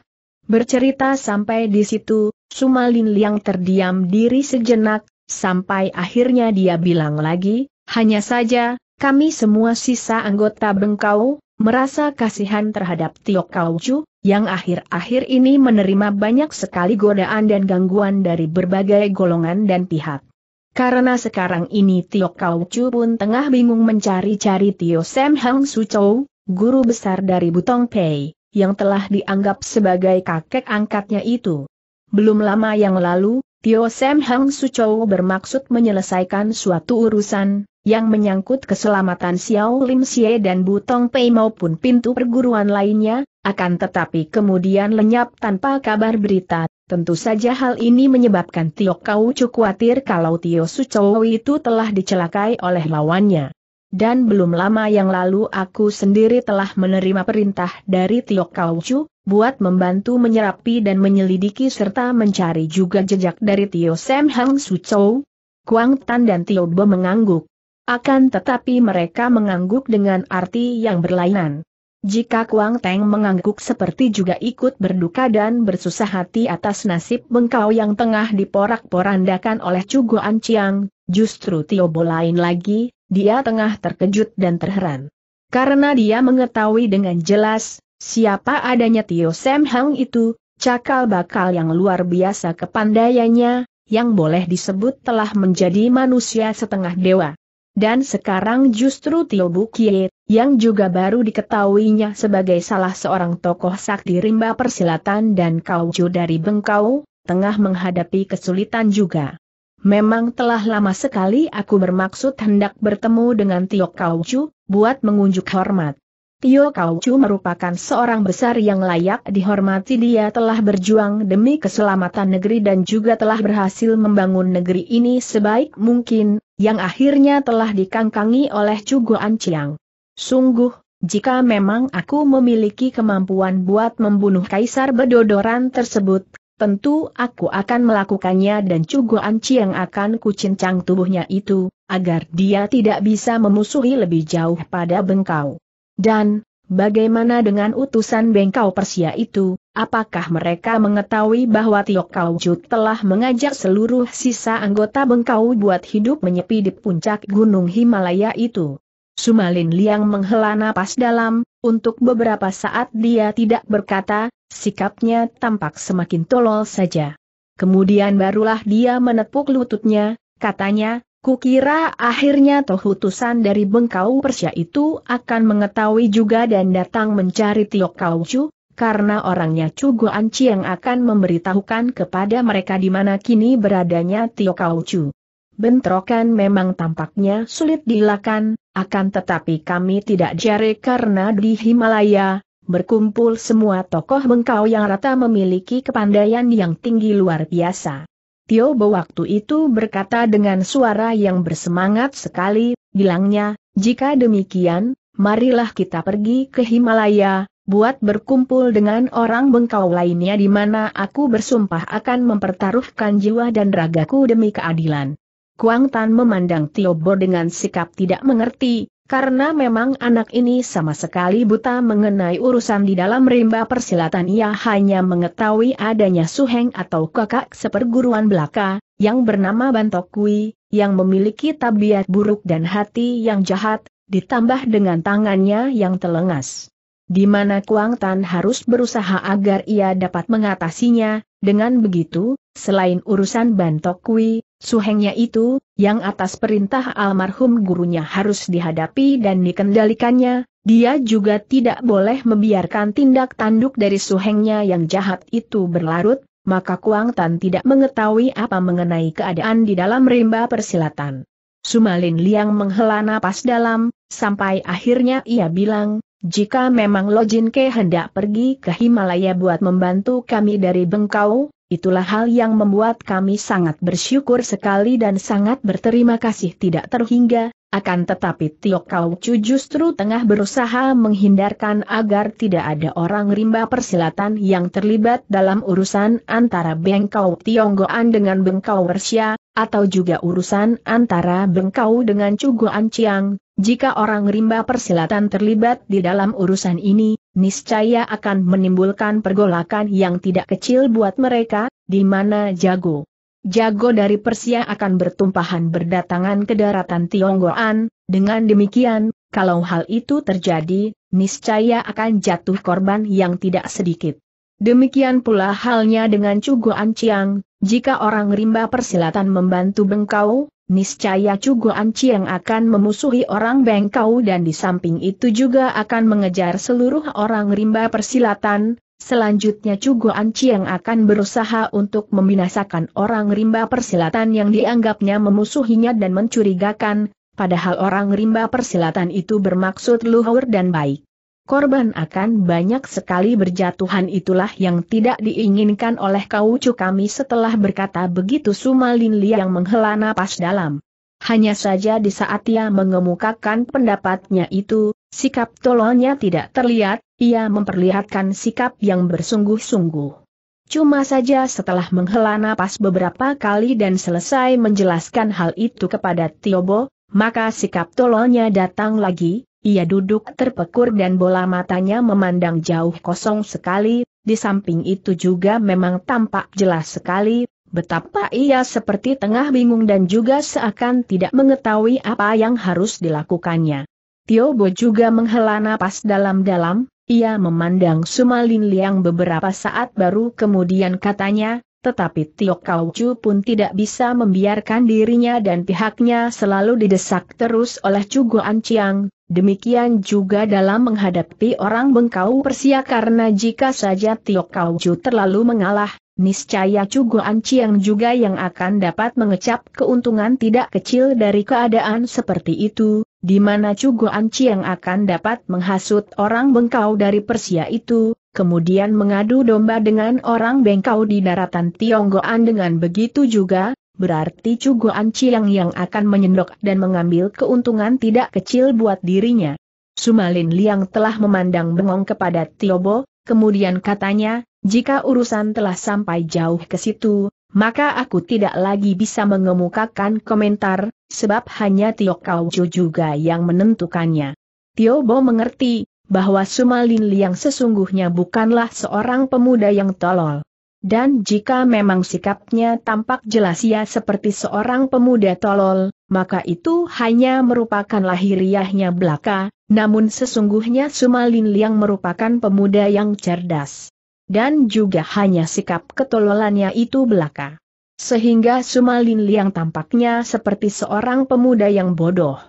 Bercerita sampai di situ, Sumalin Liang terdiam diri sejenak, sampai akhirnya dia bilang lagi, hanya saja, kami semua sisa anggota Bengkau, merasa kasihan terhadap Tio Kaucu, yang akhir-akhir ini menerima banyak sekali godaan dan gangguan dari berbagai golongan dan pihak. Karena sekarang ini Tio Kau Chu pun tengah bingung mencari-cari Tio Sam Hang Su Chou, guru besar dari Butong Pei, yang telah dianggap sebagai kakek angkatnya itu. Belum lama yang lalu, Tio Sam Hang Su Chou bermaksud menyelesaikan suatu urusan, yang menyangkut keselamatan Xiao Lim Xie dan Butong Pei maupun pintu perguruan lainnya, akan tetapi kemudian lenyap tanpa kabar berita, tentu saja hal ini menyebabkan Tio Kau Chu khawatir kalau Tio Sucowo itu telah dicelakai oleh lawannya. Dan belum lama yang lalu aku sendiri telah menerima perintah dari Tio Kau Chu, buat membantu menyerapi dan menyelidiki serta mencari juga jejak dari Tio Sam Hang Sucowo. Kuang Tan dan Tio Bo mengangguk. Akan tetapi mereka mengangguk dengan arti yang berlainan. Jika Kuang Teng mengangguk seperti juga ikut berduka dan bersusah hati atas nasib bengkau yang tengah diporak-porandakan oleh Cugo Anciang, justru Tiobo lain lagi, dia tengah terkejut dan terheran. Karena dia mengetahui dengan jelas, siapa adanya Tio Sam Hang itu, cakal bakal yang luar biasa kepandaiannya, yang boleh disebut telah menjadi manusia setengah dewa. Dan sekarang justru Tio Bukie, yang juga baru diketahuinya sebagai salah seorang tokoh sakti rimba persilatan dan kaucu dari Bengkau, tengah menghadapi kesulitan juga. Memang telah lama sekali aku bermaksud hendak bertemu dengan Tio Kaucu, buat mengunjuk hormat. Tio Kaucu merupakan seorang besar yang layak dihormati dia telah berjuang demi keselamatan negeri dan juga telah berhasil membangun negeri ini sebaik mungkin, yang akhirnya telah dikangkangi oleh Cugo Anciang. Sungguh, jika memang aku memiliki kemampuan buat membunuh Kaisar Bedodoran tersebut, tentu aku akan melakukannya dan Cugo Anci yang akan kucincang tubuhnya itu, agar dia tidak bisa memusuhi lebih jauh pada bengkau. Dan, bagaimana dengan utusan bengkau Persia itu, apakah mereka mengetahui bahwa Tiok Kaucut telah mengajak seluruh sisa anggota bengkau buat hidup menyepi di puncak gunung Himalaya itu? Sumalin Liang menghela napas dalam, untuk beberapa saat dia tidak berkata, sikapnya tampak semakin tolol saja. Kemudian barulah dia menepuk lututnya, katanya, kukira akhirnya toh utusan dari bengkau Persia itu akan mengetahui juga dan datang mencari Tiok Kaucu, karena orangnya Cugo Anci yang akan memberitahukan kepada mereka di mana kini beradanya Tiok Kaucu. Bentrokan memang tampaknya sulit dilakukan, akan tetapi kami tidak jare karena di Himalaya, berkumpul semua tokoh bengkau yang rata memiliki kepandaian yang tinggi luar biasa. Tio Bo waktu itu berkata dengan suara yang bersemangat sekali, bilangnya, jika demikian, marilah kita pergi ke Himalaya, buat berkumpul dengan orang bengkau lainnya di mana aku bersumpah akan mempertaruhkan jiwa dan ragaku demi keadilan. Kuang Tan memandang Tio Bo dengan sikap tidak mengerti, karena memang anak ini sama sekali buta mengenai urusan di dalam rimba persilatan ia hanya mengetahui adanya suheng atau kakak seperguruan belaka, yang bernama Bantokui, yang memiliki tabiat buruk dan hati yang jahat, ditambah dengan tangannya yang telengas. Di mana Kuang Tan harus berusaha agar ia dapat mengatasinya, dengan begitu, selain urusan Bantokui, Suhengnya itu, yang atas perintah almarhum gurunya harus dihadapi dan dikendalikannya, dia juga tidak boleh membiarkan tindak tanduk dari suhengnya yang jahat itu berlarut, maka Kuang Tan tidak mengetahui apa mengenai keadaan di dalam rimba persilatan. Sumalin Liang menghela napas dalam, sampai akhirnya ia bilang, jika memang Lojin Ke hendak pergi ke Himalaya buat membantu kami dari Bengkau, itulah hal yang membuat kami sangat bersyukur sekali dan sangat berterima kasih tidak terhingga, akan tetapi Tiok Kau Chu justru tengah berusaha menghindarkan agar tidak ada orang rimba persilatan yang terlibat dalam urusan antara Bengkau Tionggoan dengan Bengkau Persia, atau juga urusan antara Bengkau dengan Cuguan Ciang. Jika orang rimba persilatan terlibat di dalam urusan ini, niscaya akan menimbulkan pergolakan yang tidak kecil buat mereka, di mana jago. Jago dari Persia akan bertumpahan berdatangan ke daratan Tionggoan, dengan demikian, kalau hal itu terjadi, niscaya akan jatuh korban yang tidak sedikit. Demikian pula halnya dengan Cugo Anciang, jika orang rimba persilatan membantu Bengkau, niscaya Cugo Anciang akan memusuhi orang Bengkau dan di samping itu juga akan mengejar seluruh orang rimba persilatan, Selanjutnya Cugo Anci yang akan berusaha untuk membinasakan orang rimba persilatan yang dianggapnya memusuhinya dan mencurigakan, padahal orang rimba persilatan itu bermaksud luhur dan baik. Korban akan banyak sekali berjatuhan itulah yang tidak diinginkan oleh kaucu kami setelah berkata begitu Sumalin yang menghela napas dalam. Hanya saja di saat ia mengemukakan pendapatnya itu, sikap tololnya tidak terlihat, ia memperlihatkan sikap yang bersungguh-sungguh. Cuma saja setelah menghela napas beberapa kali dan selesai menjelaskan hal itu kepada Tiobo, maka sikap tololnya datang lagi, ia duduk terpekur dan bola matanya memandang jauh kosong sekali, di samping itu juga memang tampak jelas sekali, betapa ia seperti tengah bingung dan juga seakan tidak mengetahui apa yang harus dilakukannya. Tiobo juga menghela napas dalam-dalam, ia memandang Sumalin Liang beberapa saat baru kemudian katanya, tetapi Tiok Kau Chu pun tidak bisa membiarkan dirinya dan pihaknya selalu didesak terus oleh Cugo Anciang, demikian juga dalam menghadapi orang Bengkau Persia karena jika saja Tiok Kau Chu terlalu mengalah, niscaya Cugo Anciang juga yang akan dapat mengecap keuntungan tidak kecil dari keadaan seperti itu, di mana Cugo Anci yang akan dapat menghasut orang Bengkau dari Persia itu, kemudian mengadu domba dengan orang Bengkau di daratan Tionggoan dengan begitu juga, berarti Cugo Anci yang akan menyendok dan mengambil keuntungan tidak kecil buat dirinya. Sumalin Liang telah memandang bengong kepada Tiobo, kemudian katanya, jika urusan telah sampai jauh ke situ, maka aku tidak lagi bisa mengemukakan komentar, sebab hanya Tio Kau juga yang menentukannya. Tio Bo mengerti, bahwa Sumalin Liang sesungguhnya bukanlah seorang pemuda yang tolol. Dan jika memang sikapnya tampak jelas ia seperti seorang pemuda tolol, maka itu hanya merupakan lahiriahnya belaka, namun sesungguhnya Sumalin Liang merupakan pemuda yang cerdas dan juga hanya sikap ketololannya itu belaka. Sehingga Sumalin Liang tampaknya seperti seorang pemuda yang bodoh.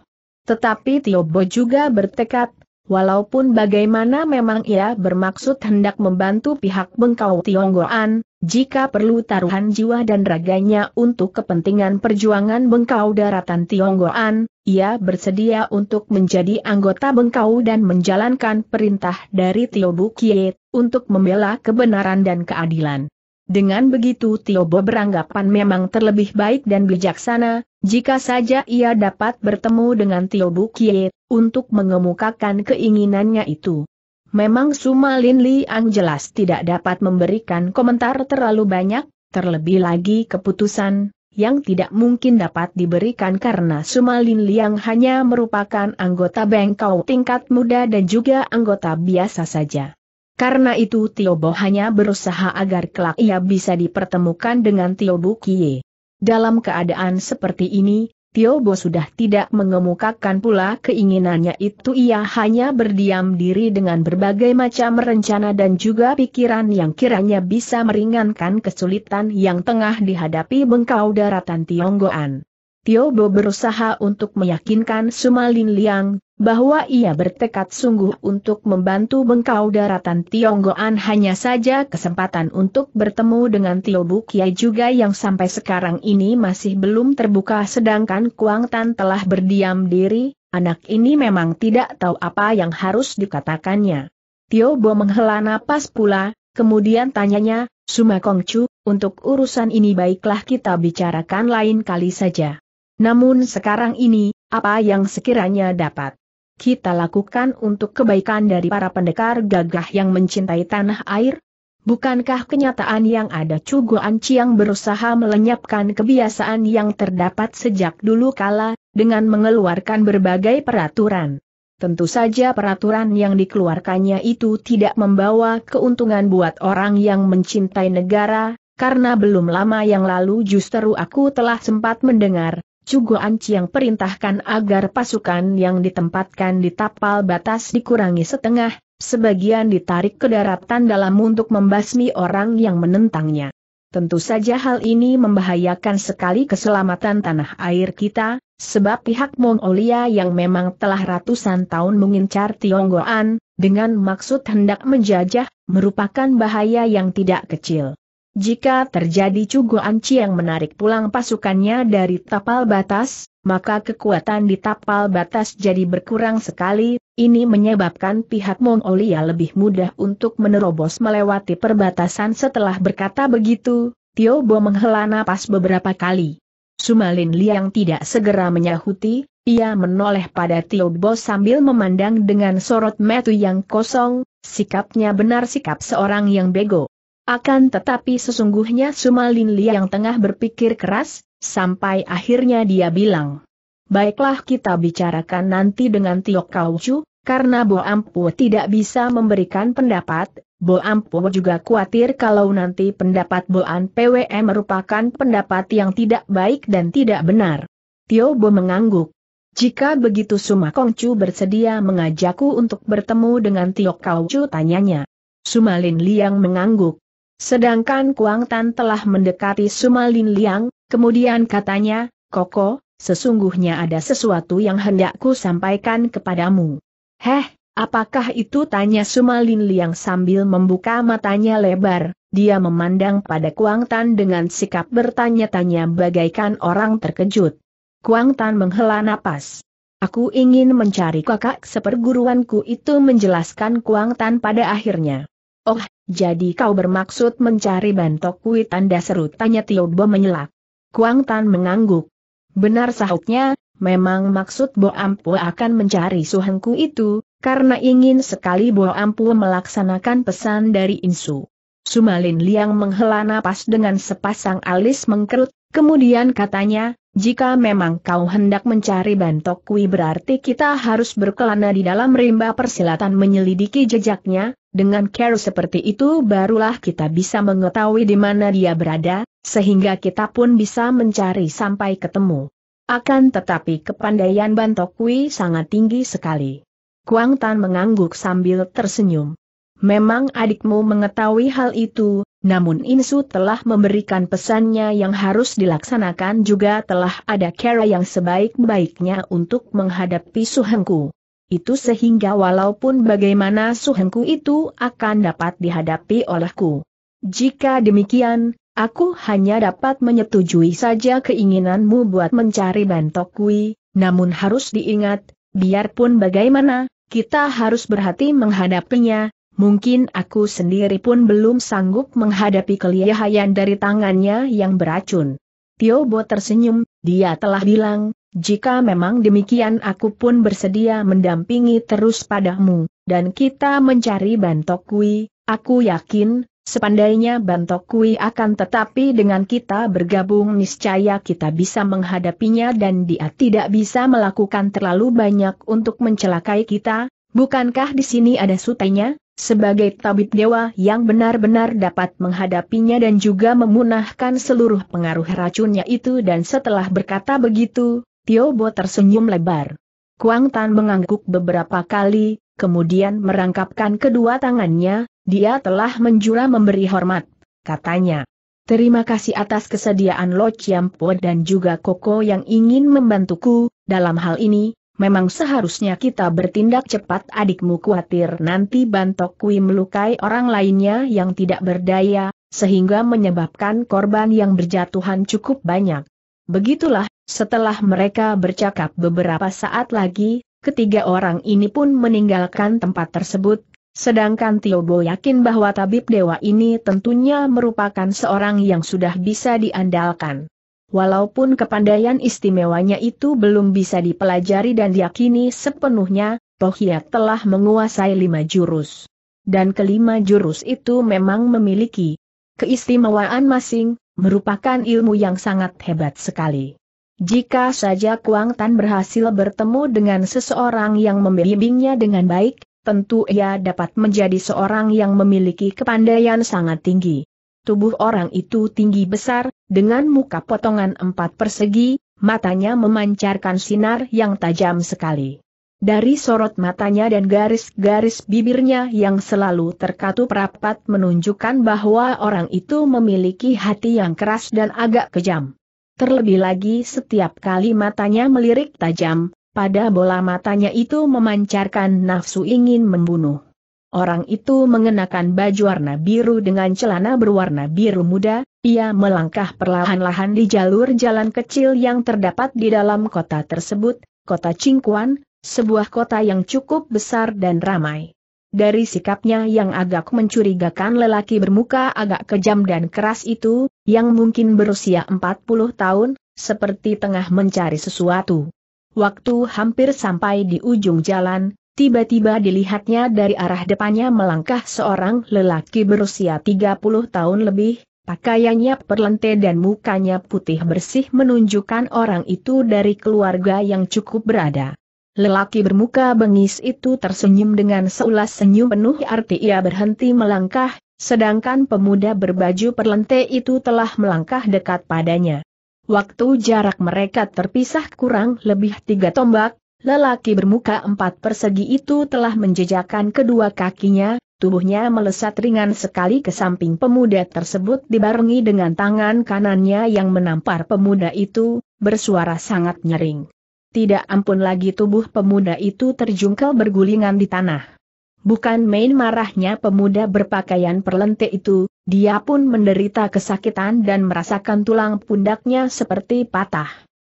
Tetapi Tiobo juga bertekad, walaupun bagaimana memang ia bermaksud hendak membantu pihak Bengkau Tionggoan, jika perlu taruhan jiwa dan raganya untuk kepentingan perjuangan Bengkau daratan Tionggoan, ia bersedia untuk menjadi anggota Bengkau dan menjalankan perintah dari Tio Bukiet, untuk membela kebenaran dan keadilan. Dengan begitu Tiobo beranggapan memang terlebih baik dan bijaksana, jika saja ia dapat bertemu dengan Tio Bukiet, untuk mengemukakan keinginannya itu. Memang Sumalin Liang jelas tidak dapat memberikan komentar terlalu banyak, terlebih lagi keputusan, yang tidak mungkin dapat diberikan karena Sumalin Liang hanya merupakan anggota Bengkau tingkat muda dan juga anggota biasa saja. Karena itu Tio Bo hanya berusaha agar kelak ia bisa dipertemukan dengan Tio Bu Kie. Dalam keadaan seperti ini, Tio Bo sudah tidak mengemukakan pula keinginannya itu ia hanya berdiam diri dengan berbagai macam rencana dan juga pikiran yang kiranya bisa meringankan kesulitan yang tengah dihadapi bengkau daratan Tionggoan. Tio Bo berusaha untuk meyakinkan Sumalin Liang, bahwa ia bertekad sungguh untuk membantu bengkau daratan Tionggoan hanya saja kesempatan untuk bertemu dengan Tio Bu Kiai juga yang sampai sekarang ini masih belum terbuka sedangkan Kuang Tan telah berdiam diri, anak ini memang tidak tahu apa yang harus dikatakannya. Tio Bo menghela napas pula, kemudian tanyanya, Suma Kongcu, untuk urusan ini baiklah kita bicarakan lain kali saja. Namun sekarang ini, apa yang sekiranya dapat kita lakukan untuk kebaikan dari para pendekar gagah yang mencintai tanah air? Bukankah kenyataan yang ada Cugo Ciang berusaha melenyapkan kebiasaan yang terdapat sejak dulu kala, dengan mengeluarkan berbagai peraturan? Tentu saja peraturan yang dikeluarkannya itu tidak membawa keuntungan buat orang yang mencintai negara, karena belum lama yang lalu justru aku telah sempat mendengar, Cugo yang perintahkan agar pasukan yang ditempatkan di tapal batas dikurangi setengah, sebagian ditarik ke daratan dalam untuk membasmi orang yang menentangnya. Tentu saja hal ini membahayakan sekali keselamatan tanah air kita, sebab pihak Mongolia yang memang telah ratusan tahun mengincar Tionggoan, dengan maksud hendak menjajah, merupakan bahaya yang tidak kecil. Jika terjadi Cugo Anci yang menarik pulang pasukannya dari tapal batas, maka kekuatan di tapal batas jadi berkurang sekali, ini menyebabkan pihak Mongolia lebih mudah untuk menerobos melewati perbatasan setelah berkata begitu, Tio Bo menghela napas beberapa kali. Sumalin Liang tidak segera menyahuti, ia menoleh pada Tio Bo sambil memandang dengan sorot metu yang kosong, sikapnya benar sikap seorang yang bego. Akan tetapi sesungguhnya Sumalin Li yang tengah berpikir keras, sampai akhirnya dia bilang. Baiklah kita bicarakan nanti dengan Tiok Chu, karena Bo Ampu tidak bisa memberikan pendapat, Bo Ampu juga khawatir kalau nanti pendapat Bo An PWM merupakan pendapat yang tidak baik dan tidak benar. Tio Bo mengangguk. Jika begitu Suma Kongcu bersedia mengajakku untuk bertemu dengan Tiok Chu tanyanya. Sumalin Liang mengangguk. Sedangkan Kuang Tan telah mendekati Sumalin Liang, kemudian katanya, Koko, sesungguhnya ada sesuatu yang hendakku sampaikan kepadamu. Heh, apakah itu tanya Sumalin Liang sambil membuka matanya lebar, dia memandang pada Kuang Tan dengan sikap bertanya-tanya bagaikan orang terkejut. Kuang Tan menghela napas. Aku ingin mencari kakak seperguruanku itu menjelaskan Kuang Tan pada akhirnya. Oh, jadi kau bermaksud mencari bantok kuit tanda seru tanya Tio Bo menyelak. Kuang Tan mengangguk. Benar sahutnya, memang maksud Bo Ampu akan mencari suhengku itu, karena ingin sekali Bo Ampu melaksanakan pesan dari Insu. Sumalin Liang menghela napas dengan sepasang alis mengkerut, kemudian katanya, jika memang kau hendak mencari bantok kui berarti kita harus berkelana di dalam rimba persilatan menyelidiki jejaknya, dengan care seperti itu barulah kita bisa mengetahui di mana dia berada, sehingga kita pun bisa mencari sampai ketemu. Akan tetapi kepandaian Bantokwi sangat tinggi sekali. Kuang Tan mengangguk sambil tersenyum. Memang adikmu mengetahui hal itu, namun Insu telah memberikan pesannya yang harus dilaksanakan juga telah ada cara yang sebaik-baiknya untuk menghadapi suhengku itu sehingga walaupun bagaimana suhengku itu akan dapat dihadapi olehku. Jika demikian, aku hanya dapat menyetujui saja keinginanmu buat mencari bantok kui, namun harus diingat, biarpun bagaimana, kita harus berhati menghadapinya, mungkin aku sendiri pun belum sanggup menghadapi kelihayan dari tangannya yang beracun. Tio Bo tersenyum, dia telah bilang, jika memang demikian aku pun bersedia mendampingi terus padamu, dan kita mencari Bantok Kui, aku yakin, sepandainya Bantok Kui akan tetapi dengan kita bergabung niscaya kita bisa menghadapinya dan dia tidak bisa melakukan terlalu banyak untuk mencelakai kita, bukankah di sini ada sutenya? Sebagai tabib dewa yang benar-benar dapat menghadapinya dan juga memunahkan seluruh pengaruh racunnya itu dan setelah berkata begitu, Tio Bo tersenyum lebar. Kuang Tan mengangguk beberapa kali, kemudian merangkapkan kedua tangannya, dia telah menjura memberi hormat. Katanya, Terima kasih atas kesediaan Lo Chiampo dan juga Koko yang ingin membantuku, dalam hal ini, memang seharusnya kita bertindak cepat adikmu khawatir nanti Bantok Kui melukai orang lainnya yang tidak berdaya, sehingga menyebabkan korban yang berjatuhan cukup banyak. Begitulah, setelah mereka bercakap beberapa saat lagi, ketiga orang ini pun meninggalkan tempat tersebut, Sedangkan Tiobo yakin bahwa tabib dewa ini tentunya merupakan seorang yang sudah bisa diandalkan. Walaupun kepandaian istimewanya itu belum bisa dipelajari dan diyakini sepenuhnya, Tohiat telah menguasai lima jurus. Dan kelima jurus itu memang memiliki keistimewaan masing, merupakan ilmu yang sangat hebat sekali. Jika saja Kuang Tan berhasil bertemu dengan seseorang yang membimbingnya dengan baik, tentu ia dapat menjadi seorang yang memiliki kepandaian sangat tinggi. Tubuh orang itu tinggi besar, dengan muka potongan empat persegi, matanya memancarkan sinar yang tajam sekali. Dari sorot matanya dan garis-garis bibirnya yang selalu terkatup rapat menunjukkan bahwa orang itu memiliki hati yang keras dan agak kejam. Terlebih lagi setiap kali matanya melirik tajam, pada bola matanya itu memancarkan nafsu ingin membunuh. Orang itu mengenakan baju warna biru dengan celana berwarna biru muda, ia melangkah perlahan-lahan di jalur jalan kecil yang terdapat di dalam kota tersebut, kota Cingkuan, sebuah kota yang cukup besar dan ramai. Dari sikapnya yang agak mencurigakan lelaki bermuka agak kejam dan keras itu, yang mungkin berusia 40 tahun, seperti tengah mencari sesuatu. Waktu hampir sampai di ujung jalan, tiba-tiba dilihatnya dari arah depannya melangkah seorang lelaki berusia 30 tahun lebih, pakaiannya perlente dan mukanya putih bersih menunjukkan orang itu dari keluarga yang cukup berada. Lelaki bermuka bengis itu tersenyum dengan seulas senyum penuh arti ia berhenti melangkah, sedangkan pemuda berbaju perlente itu telah melangkah dekat padanya. Waktu jarak mereka terpisah kurang lebih tiga tombak, lelaki bermuka empat persegi itu telah menjejakkan kedua kakinya, tubuhnya melesat ringan sekali ke samping pemuda tersebut dibarengi dengan tangan kanannya yang menampar pemuda itu, bersuara sangat nyering. Tidak ampun lagi tubuh pemuda itu terjungkel bergulingan di tanah. Bukan main marahnya pemuda berpakaian perlente itu, dia pun menderita kesakitan dan merasakan tulang pundaknya seperti patah.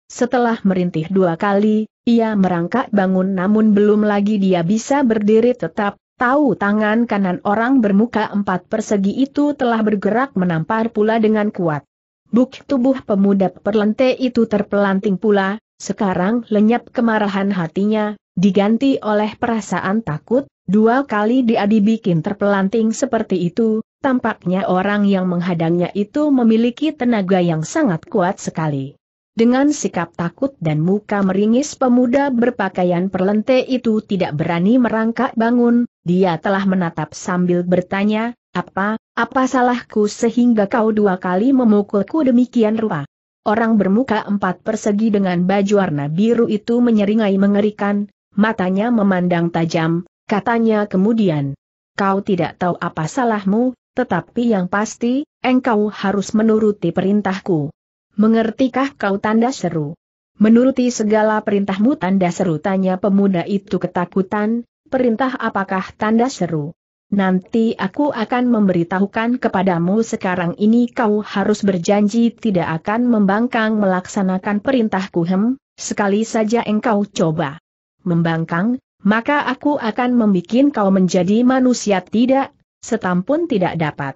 Setelah merintih dua kali, ia merangkak bangun namun belum lagi dia bisa berdiri tetap, tahu tangan kanan orang bermuka empat persegi itu telah bergerak menampar pula dengan kuat. Buk tubuh pemuda perlente itu terpelanting pula, sekarang lenyap kemarahan hatinya, diganti oleh perasaan takut, Dua kali dia dibikin terpelanting seperti itu, tampaknya orang yang menghadangnya itu memiliki tenaga yang sangat kuat sekali. Dengan sikap takut dan muka meringis pemuda berpakaian perlente itu tidak berani merangkak bangun, dia telah menatap sambil bertanya, apa, apa salahku sehingga kau dua kali memukulku demikian rupa? Orang bermuka empat persegi dengan baju warna biru itu menyeringai mengerikan, matanya memandang tajam, Katanya kemudian, kau tidak tahu apa salahmu, tetapi yang pasti, engkau harus menuruti perintahku. Mengertikah kau tanda seru? Menuruti segala perintahmu tanda seru tanya pemuda itu ketakutan, perintah apakah tanda seru? Nanti aku akan memberitahukan kepadamu sekarang ini kau harus berjanji tidak akan membangkang melaksanakan perintahku hem, sekali saja engkau coba. Membangkang, maka aku akan membuat kau menjadi manusia tidak, setampun tidak dapat.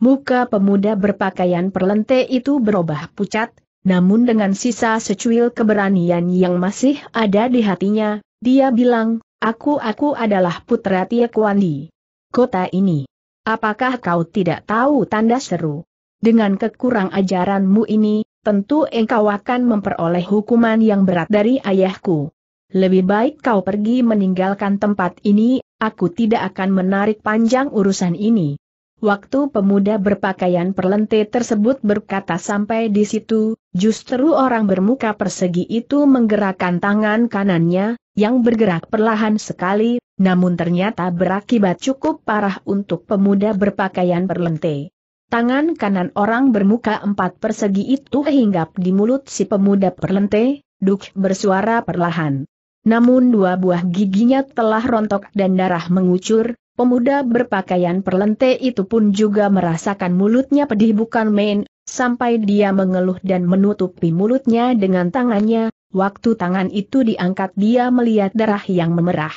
Muka pemuda berpakaian perlente itu berubah pucat, namun dengan sisa secuil keberanian yang masih ada di hatinya, dia bilang, aku aku adalah putra Tia. Kota ini. Apakah kau tidak tahu tanda seru? Dengan kekurang ajaranmu ini, tentu engkau akan memperoleh hukuman yang berat dari ayahku. Lebih baik kau pergi meninggalkan tempat ini, aku tidak akan menarik panjang urusan ini. Waktu pemuda berpakaian perlente tersebut berkata sampai di situ, justru orang bermuka persegi itu menggerakkan tangan kanannya, yang bergerak perlahan sekali, namun ternyata berakibat cukup parah untuk pemuda berpakaian perlente. Tangan kanan orang bermuka empat persegi itu hinggap di mulut si pemuda perlente, duk bersuara perlahan. Namun dua buah giginya telah rontok dan darah mengucur, pemuda berpakaian perlente itu pun juga merasakan mulutnya pedih bukan main, sampai dia mengeluh dan menutupi mulutnya dengan tangannya, waktu tangan itu diangkat dia melihat darah yang memerah.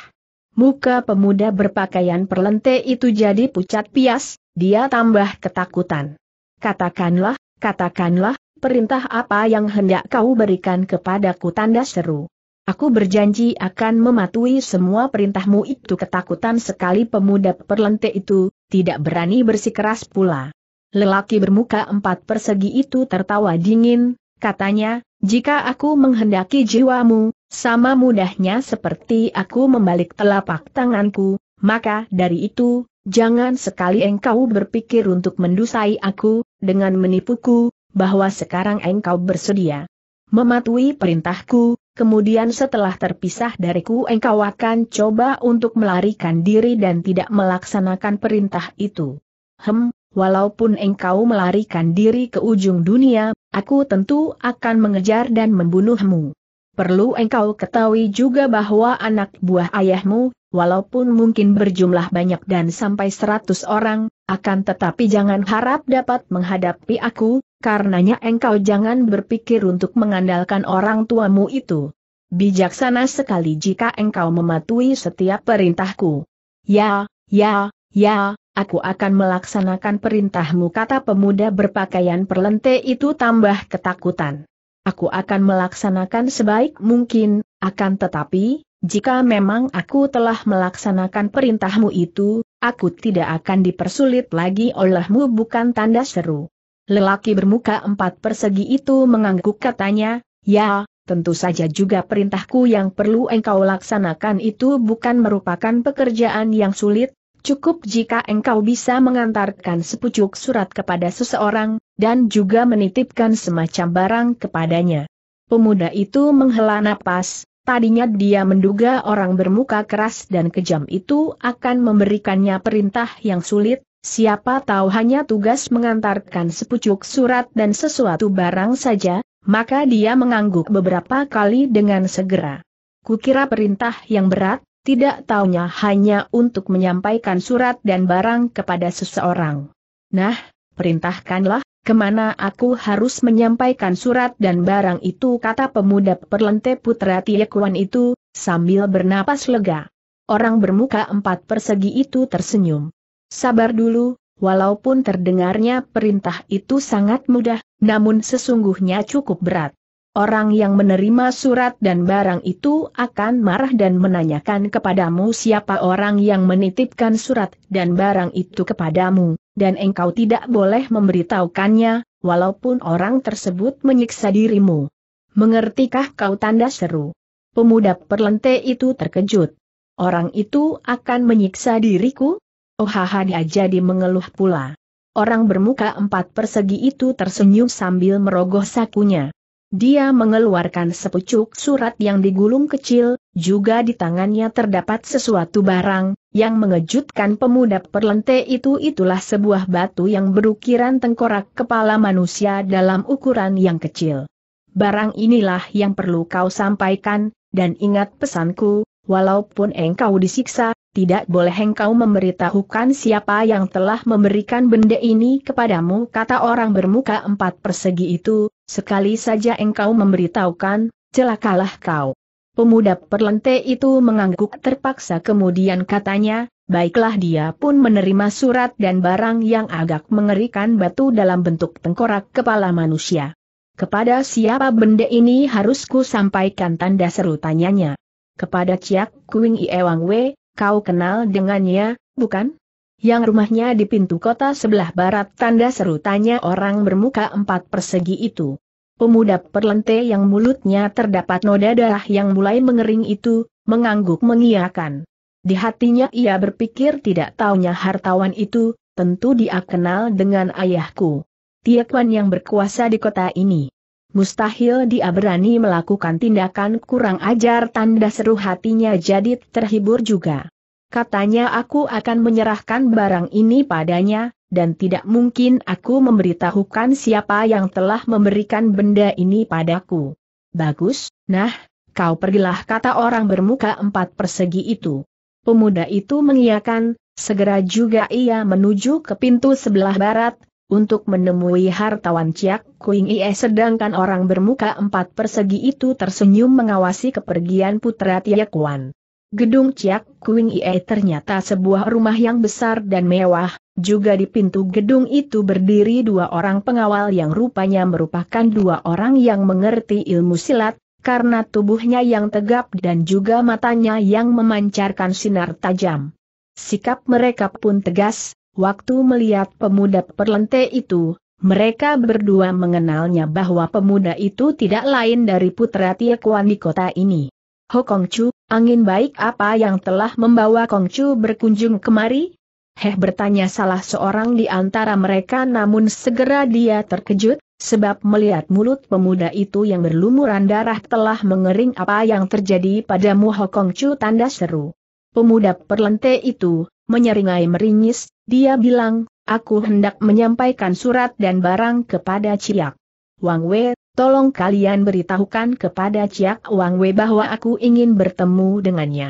Muka pemuda berpakaian perlente itu jadi pucat pias, dia tambah ketakutan. Katakanlah, katakanlah, perintah apa yang hendak kau berikan kepadaku tanda seru. Aku berjanji akan mematuhi semua perintahmu itu ketakutan sekali pemuda perlente itu, tidak berani bersikeras pula. Lelaki bermuka empat persegi itu tertawa dingin, katanya, jika aku menghendaki jiwamu, sama mudahnya seperti aku membalik telapak tanganku, maka dari itu, Jangan sekali engkau berpikir untuk mendusai aku, dengan menipuku, bahwa sekarang engkau bersedia mematuhi perintahku, kemudian setelah terpisah dariku engkau akan coba untuk melarikan diri dan tidak melaksanakan perintah itu. Hem, walaupun engkau melarikan diri ke ujung dunia, aku tentu akan mengejar dan membunuhmu. Perlu engkau ketahui juga bahwa anak buah ayahmu, walaupun mungkin berjumlah banyak dan sampai seratus orang, akan tetapi jangan harap dapat menghadapi aku, karenanya engkau jangan berpikir untuk mengandalkan orang tuamu itu. Bijaksana sekali jika engkau mematuhi setiap perintahku. Ya, ya, ya, aku akan melaksanakan perintahmu kata pemuda berpakaian perlente itu tambah ketakutan. Aku akan melaksanakan sebaik mungkin, akan tetapi, jika memang aku telah melaksanakan perintahmu itu, aku tidak akan dipersulit lagi olehmu bukan tanda seru. Lelaki bermuka empat persegi itu mengangguk katanya, ya, tentu saja juga perintahku yang perlu engkau laksanakan itu bukan merupakan pekerjaan yang sulit, cukup jika engkau bisa mengantarkan sepucuk surat kepada seseorang, dan juga menitipkan semacam barang kepadanya. Pemuda itu menghela napas, Tadinya dia menduga orang bermuka keras dan kejam itu akan memberikannya perintah yang sulit, siapa tahu hanya tugas mengantarkan sepucuk surat dan sesuatu barang saja, maka dia mengangguk beberapa kali dengan segera. Kukira perintah yang berat, tidak taunya hanya untuk menyampaikan surat dan barang kepada seseorang. Nah, perintahkanlah, ke mana aku harus menyampaikan surat dan barang itu kata pemuda perlente putra Tiekuan itu, sambil bernapas lega. Orang bermuka empat persegi itu tersenyum. Sabar dulu, walaupun terdengarnya perintah itu sangat mudah, namun sesungguhnya cukup berat. Orang yang menerima surat dan barang itu akan marah dan menanyakan kepadamu siapa orang yang menitipkan surat dan barang itu kepadamu, dan engkau tidak boleh memberitahukannya, walaupun orang tersebut menyiksa dirimu. Mengertikah kau tanda seru? Pemuda perlente itu terkejut. Orang itu akan menyiksa diriku? Oh haha dia jadi mengeluh pula. Orang bermuka empat persegi itu tersenyum sambil merogoh sakunya. Dia mengeluarkan sepucuk surat yang digulung kecil, juga di tangannya terdapat sesuatu barang, yang mengejutkan pemuda perlente itu itulah sebuah batu yang berukiran tengkorak kepala manusia dalam ukuran yang kecil. Barang inilah yang perlu kau sampaikan, dan ingat pesanku, walaupun engkau disiksa, tidak boleh engkau memberitahukan siapa yang telah memberikan benda ini kepadamu kata orang bermuka empat persegi itu, sekali saja engkau memberitahukan, celakalah kau. Pemuda perlente itu mengangguk terpaksa kemudian katanya, baiklah dia pun menerima surat dan barang yang agak mengerikan batu dalam bentuk tengkorak kepala manusia. Kepada siapa benda ini harus ku sampaikan tanda seru tanyanya. Kepada Ciak Kuing Iewang We, Kau kenal dengannya, bukan? Yang rumahnya di pintu kota sebelah barat tanda seru tanya orang bermuka empat persegi itu. Pemuda perlente yang mulutnya terdapat noda darah yang mulai mengering itu, mengangguk mengiyakan. Di hatinya ia berpikir tidak taunya hartawan itu, tentu dia kenal dengan ayahku. Tiekwan yang berkuasa di kota ini. Mustahil dia berani melakukan tindakan kurang ajar tanda seru hatinya jadi terhibur juga. Katanya aku akan menyerahkan barang ini padanya, dan tidak mungkin aku memberitahukan siapa yang telah memberikan benda ini padaku. Bagus, nah, kau pergilah kata orang bermuka empat persegi itu. Pemuda itu mengiyakan, segera juga ia menuju ke pintu sebelah barat, untuk menemui hartawan Ciak Kuing Ie sedangkan orang bermuka empat persegi itu tersenyum mengawasi kepergian putra Tiak Wan. Gedung Ciak Kuing Ie ternyata sebuah rumah yang besar dan mewah, juga di pintu gedung itu berdiri dua orang pengawal yang rupanya merupakan dua orang yang mengerti ilmu silat, karena tubuhnya yang tegap dan juga matanya yang memancarkan sinar tajam. Sikap mereka pun tegas, Waktu melihat pemuda perlente itu, mereka berdua mengenalnya bahwa pemuda itu tidak lain dari putra Tiekuan di kota ini. Ho Kong Chu, angin baik apa yang telah membawa Kong Chu berkunjung kemari? Heh bertanya salah seorang di antara mereka namun segera dia terkejut, sebab melihat mulut pemuda itu yang berlumuran darah telah mengering apa yang terjadi padamu Ho Kong Chu tanda seru. Pemuda perlente itu, menyeringai meringis, dia bilang, aku hendak menyampaikan surat dan barang kepada Ciak. Wang Wei, tolong kalian beritahukan kepada Ciak Wang Wei bahwa aku ingin bertemu dengannya.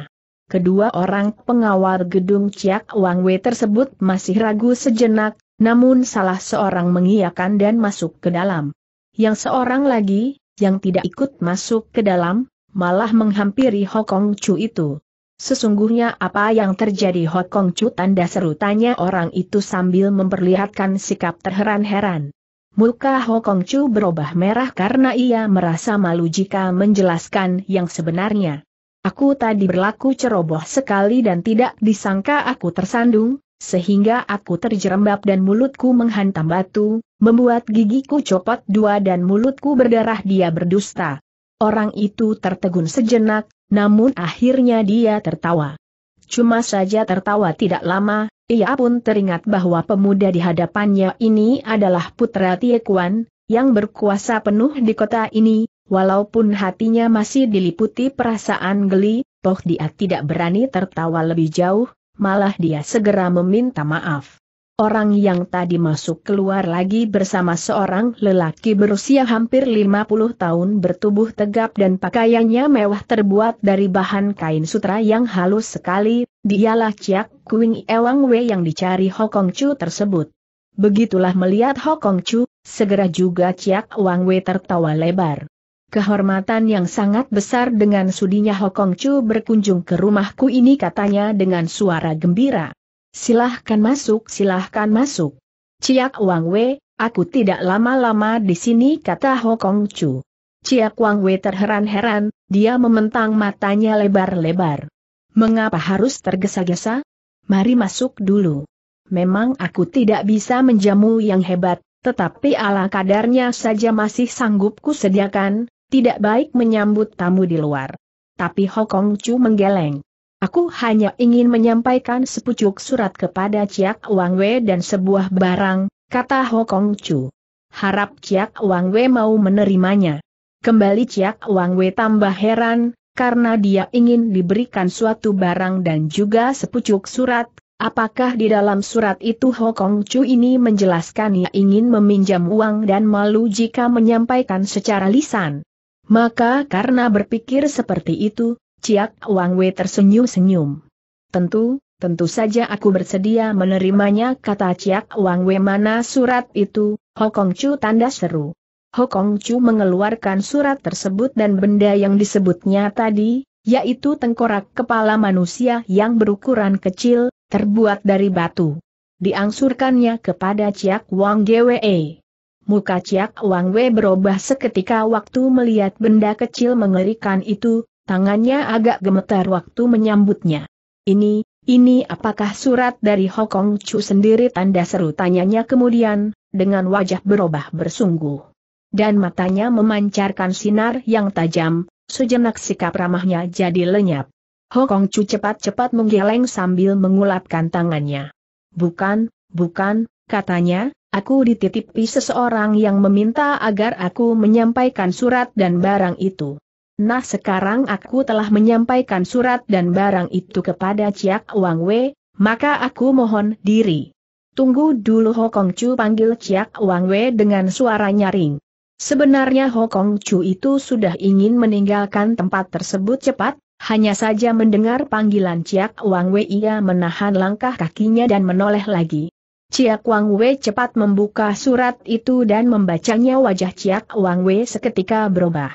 Kedua orang pengawal gedung Ciak Wang Wei tersebut masih ragu sejenak, namun salah seorang mengiyakan dan masuk ke dalam. Yang seorang lagi, yang tidak ikut masuk ke dalam, malah menghampiri Hokong Chu itu. Sesungguhnya apa yang terjadi Hot Kong Chu tanda seru tanya orang itu sambil memperlihatkan sikap terheran-heran. Muka Ho Kong Chu berubah merah karena ia merasa malu jika menjelaskan yang sebenarnya. Aku tadi berlaku ceroboh sekali dan tidak disangka aku tersandung, sehingga aku terjerembab dan mulutku menghantam batu, membuat gigiku copot dua dan mulutku berdarah dia berdusta. Orang itu tertegun sejenak, namun akhirnya dia tertawa. Cuma saja tertawa tidak lama, ia pun teringat bahwa pemuda di hadapannya ini adalah putra Tiekuan, yang berkuasa penuh di kota ini, walaupun hatinya masih diliputi perasaan geli, toh dia tidak berani tertawa lebih jauh, malah dia segera meminta maaf. Orang yang tadi masuk keluar lagi bersama seorang lelaki berusia hampir 50 tahun bertubuh tegap dan pakaiannya mewah terbuat dari bahan kain sutra yang halus sekali, dialah Chiak Kuing Ewang Wei yang dicari Hokong Chu tersebut. Begitulah melihat Hokong Chu, segera juga Chiak Wang Wei tertawa lebar. Kehormatan yang sangat besar dengan sudinya Hokong Chu berkunjung ke rumahku ini katanya dengan suara gembira. Silahkan masuk, silahkan masuk. Ciak Wang Wei, aku tidak lama-lama di sini kata Ho Kong Chu. Ciak Wang Wei terheran-heran, dia mementang matanya lebar-lebar. Mengapa harus tergesa-gesa? Mari masuk dulu. Memang aku tidak bisa menjamu yang hebat, tetapi ala kadarnya saja masih sanggup kusediakan, tidak baik menyambut tamu di luar. Tapi Ho Kong Chu menggeleng. Aku hanya ingin menyampaikan sepucuk surat kepada Ciak Wang Wei dan sebuah barang, kata Ho Kong Chu. Harap Ciak Wang Wei mau menerimanya. Kembali Ciak Wang Wei tambah heran, karena dia ingin diberikan suatu barang dan juga sepucuk surat, apakah di dalam surat itu Ho Kong Chu ini menjelaskan ia ingin meminjam uang dan malu jika menyampaikan secara lisan. Maka karena berpikir seperti itu, Ciak Wang Wei tersenyum-senyum. Tentu, tentu saja aku bersedia menerimanya kata Ciak Wang Wei mana surat itu, Ho Kong Chu tanda seru. Ho Kong Chu mengeluarkan surat tersebut dan benda yang disebutnya tadi, yaitu tengkorak kepala manusia yang berukuran kecil, terbuat dari batu. Diangsurkannya kepada Ciak Wang Gwe. Muka Ciak Wang Wei berubah seketika waktu melihat benda kecil mengerikan itu, Tangannya agak gemetar waktu menyambutnya. Ini, ini apakah surat dari Hokong Chu sendiri tanda seru tanyanya kemudian, dengan wajah berubah bersungguh. Dan matanya memancarkan sinar yang tajam, sejenak sikap ramahnya jadi lenyap. Hokong Chu cepat-cepat menggeleng sambil mengulapkan tangannya. Bukan, bukan, katanya, aku dititipi seseorang yang meminta agar aku menyampaikan surat dan barang itu. Nah sekarang aku telah menyampaikan surat dan barang itu kepada Ciak Wang Wei, maka aku mohon diri. Tunggu dulu Hokong Chu panggil Chiak Wang Wei dengan suara nyaring. Sebenarnya Hokong Chu itu sudah ingin meninggalkan tempat tersebut cepat, hanya saja mendengar panggilan Chiak Wang Wei ia menahan langkah kakinya dan menoleh lagi. Chiak Wang Wei cepat membuka surat itu dan membacanya wajah Chiak Wang Wei seketika berubah.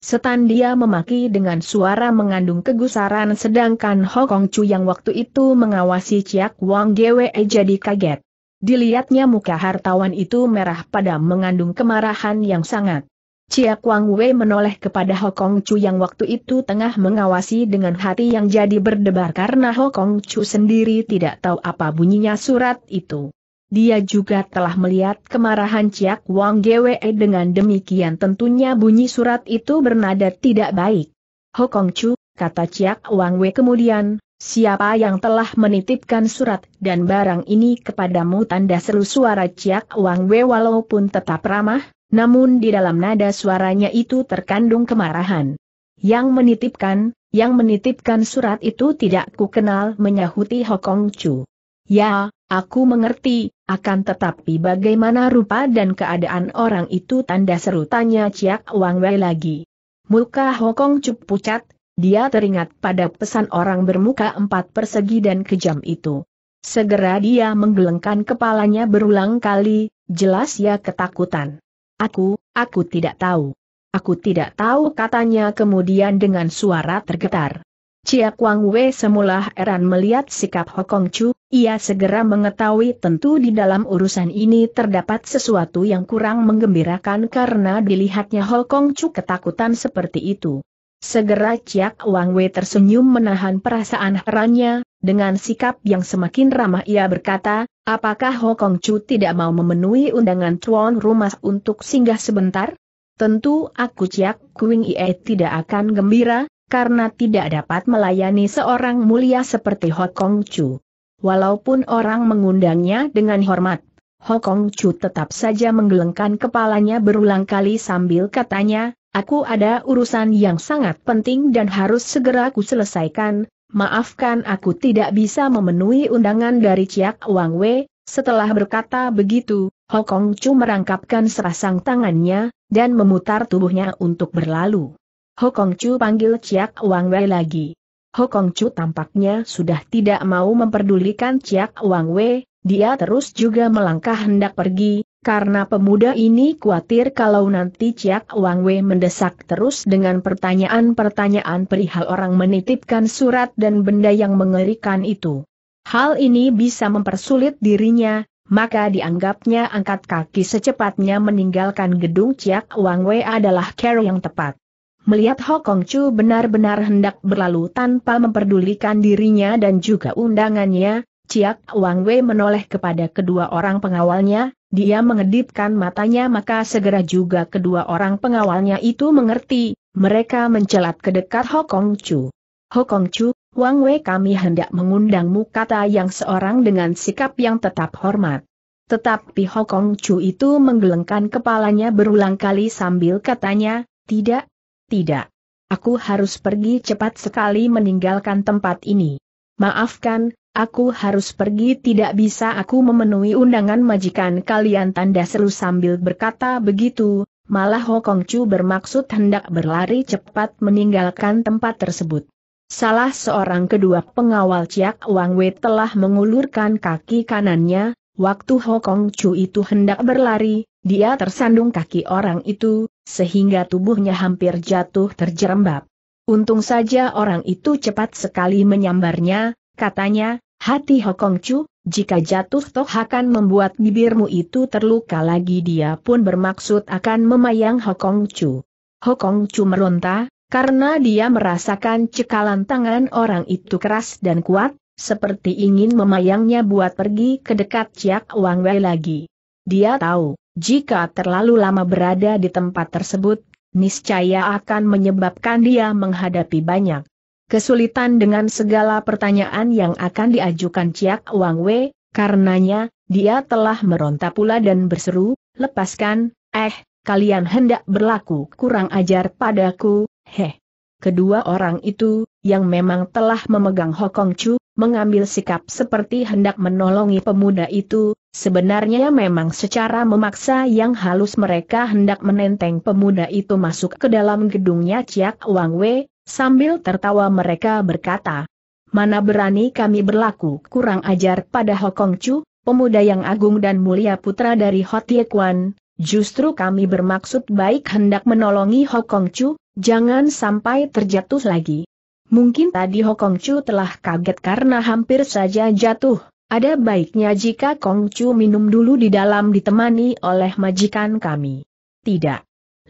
Setan dia memaki dengan suara mengandung kegusaran sedangkan Hokong Chu yang waktu itu mengawasi Chiak Wang Gwe jadi kaget. Dilihatnya muka hartawan itu merah padam mengandung kemarahan yang sangat. Chiak Wang Wei menoleh kepada Hokong Chu yang waktu itu tengah mengawasi dengan hati yang jadi berdebar karena Hokong Chu sendiri tidak tahu apa bunyinya surat itu. Dia juga telah melihat kemarahan Ciak Wang Gwe dengan demikian tentunya bunyi surat itu bernada tidak baik. Hokong Chu, kata Ciak Wang Wei kemudian, siapa yang telah menitipkan surat dan barang ini kepadamu tanda seru suara Ciak Wang Wei walaupun tetap ramah, namun di dalam nada suaranya itu terkandung kemarahan. Yang menitipkan, yang menitipkan surat itu tidak ku kenal menyahuti Hokong Chu. Ya, aku mengerti, akan tetapi bagaimana rupa dan keadaan orang itu tanda seru tanya Ciak Wang Wei lagi. Muka Hokong Cup pucat, dia teringat pada pesan orang bermuka empat persegi dan kejam itu. Segera dia menggelengkan kepalanya berulang kali, jelas ya ketakutan. Aku, aku tidak tahu. Aku tidak tahu katanya kemudian dengan suara tergetar. Ciak Wang Wei semula heran melihat sikap Hokong Chu, ia segera mengetahui tentu di dalam urusan ini terdapat sesuatu yang kurang menggembirakan karena dilihatnya Hokong Chu ketakutan seperti itu. Segera Ciak Wang Wei tersenyum menahan perasaan herannya, dengan sikap yang semakin ramah ia berkata, apakah Hokong Chu tidak mau memenuhi undangan tuan rumah untuk singgah sebentar? Tentu aku Ciak Kuing Ie tidak akan gembira, karena tidak dapat melayani seorang mulia seperti Hokong Chu. Walaupun orang mengundangnya dengan hormat, Hokong Chu tetap saja menggelengkan kepalanya berulang kali sambil katanya, aku ada urusan yang sangat penting dan harus segera aku selesaikan, maafkan aku tidak bisa memenuhi undangan dari Ciak Wang Wei, setelah berkata begitu, Hokong Chu merangkapkan serasang tangannya, dan memutar tubuhnya untuk berlalu. Hokong Chu panggil Chiak Wang Wei lagi. Hokong Chu tampaknya sudah tidak mau memperdulikan Chiak Wang Wei, dia terus juga melangkah hendak pergi, karena pemuda ini khawatir kalau nanti Chiak Wang Wei mendesak terus dengan pertanyaan-pertanyaan perihal orang menitipkan surat dan benda yang mengerikan itu. Hal ini bisa mempersulit dirinya, maka dianggapnya angkat kaki secepatnya meninggalkan gedung Chiak Wang Wei adalah cara yang tepat. Melihat Hokong Chu benar-benar hendak berlalu tanpa memperdulikan dirinya dan juga undangannya, Ciak Wang Wei menoleh kepada kedua orang pengawalnya, dia mengedipkan matanya maka segera juga kedua orang pengawalnya itu mengerti, mereka mencelat ke dekat Hokong Chu. Hokong Chu, Wang Wei kami hendak mengundangmu kata yang seorang dengan sikap yang tetap hormat. Tetapi Hokong Chu itu menggelengkan kepalanya berulang kali sambil katanya, tidak, tidak. Aku harus pergi cepat sekali meninggalkan tempat ini. Maafkan, aku harus pergi tidak bisa aku memenuhi undangan majikan kalian tanda seru sambil berkata begitu, malah Hokong Chu bermaksud hendak berlari cepat meninggalkan tempat tersebut. Salah seorang kedua pengawal Ciak Wang Wei telah mengulurkan kaki kanannya, waktu Hokong Chu itu hendak berlari, dia tersandung kaki orang itu, sehingga tubuhnya hampir jatuh terjerembab. Untung saja orang itu cepat sekali menyambarnya, katanya, hati Hokong Chu, jika jatuh toh akan membuat bibirmu itu terluka lagi dia pun bermaksud akan memayang Hokong Chu. Hokong Chu meronta, karena dia merasakan cekalan tangan orang itu keras dan kuat, seperti ingin memayangnya buat pergi ke dekat Ciak Wang Wei lagi. Dia tahu, jika terlalu lama berada di tempat tersebut, niscaya akan menyebabkan dia menghadapi banyak kesulitan dengan segala pertanyaan yang akan diajukan Ciak Wang Wei, karenanya, dia telah meronta pula dan berseru, lepaskan, eh, kalian hendak berlaku kurang ajar padaku, heh. Kedua orang itu, yang memang telah memegang Hokong Chu, mengambil sikap seperti hendak menolongi pemuda itu, sebenarnya memang secara memaksa yang halus mereka hendak menenteng pemuda itu masuk ke dalam gedungnya Ciak Wang Wei, sambil tertawa mereka berkata, Mana berani kami berlaku kurang ajar pada Hokong Chu, pemuda yang agung dan mulia putra dari Hot Ye Kwan, justru kami bermaksud baik hendak menolongi Hokong Chu, jangan sampai terjatuh lagi. Mungkin tadi Hokong Chu telah kaget karena hampir saja jatuh. Ada baiknya jika Kong Chu minum dulu di dalam ditemani oleh majikan kami. Tidak.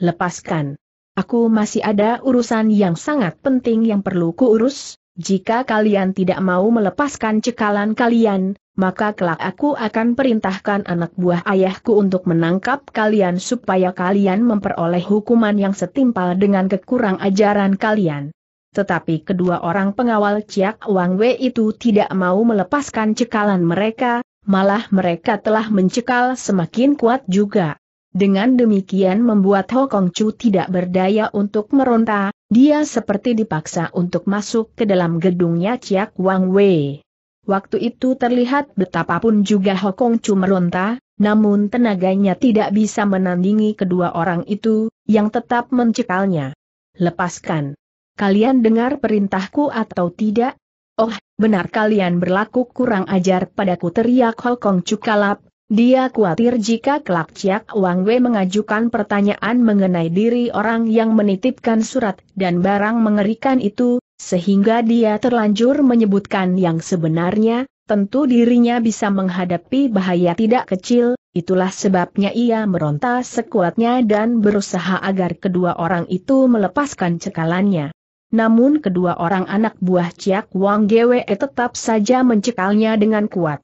Lepaskan. Aku masih ada urusan yang sangat penting yang perlu kuurus. Jika kalian tidak mau melepaskan cekalan kalian, maka kelak aku akan perintahkan anak buah ayahku untuk menangkap kalian supaya kalian memperoleh hukuman yang setimpal dengan kekurang ajaran kalian. Tetapi kedua orang pengawal Ciak Wang Wei itu tidak mau melepaskan cekalan mereka, malah mereka telah mencekal semakin kuat juga. Dengan demikian membuat Ho Kong Chu tidak berdaya untuk meronta, dia seperti dipaksa untuk masuk ke dalam gedungnya Ciak Wang Wei. Waktu itu terlihat betapapun juga Ho Kong Chu meronta, namun tenaganya tidak bisa menandingi kedua orang itu, yang tetap mencekalnya. Lepaskan kalian dengar perintahku atau tidak? Oh, benar kalian berlaku kurang ajar padaku teriak Hokong Cukalap, dia khawatir jika kelak Ciak Wang Wei mengajukan pertanyaan mengenai diri orang yang menitipkan surat dan barang mengerikan itu, sehingga dia terlanjur menyebutkan yang sebenarnya, tentu dirinya bisa menghadapi bahaya tidak kecil, itulah sebabnya ia meronta sekuatnya dan berusaha agar kedua orang itu melepaskan cekalannya. Namun kedua orang anak buah Ciak Wang Gwe tetap saja mencekalnya dengan kuat.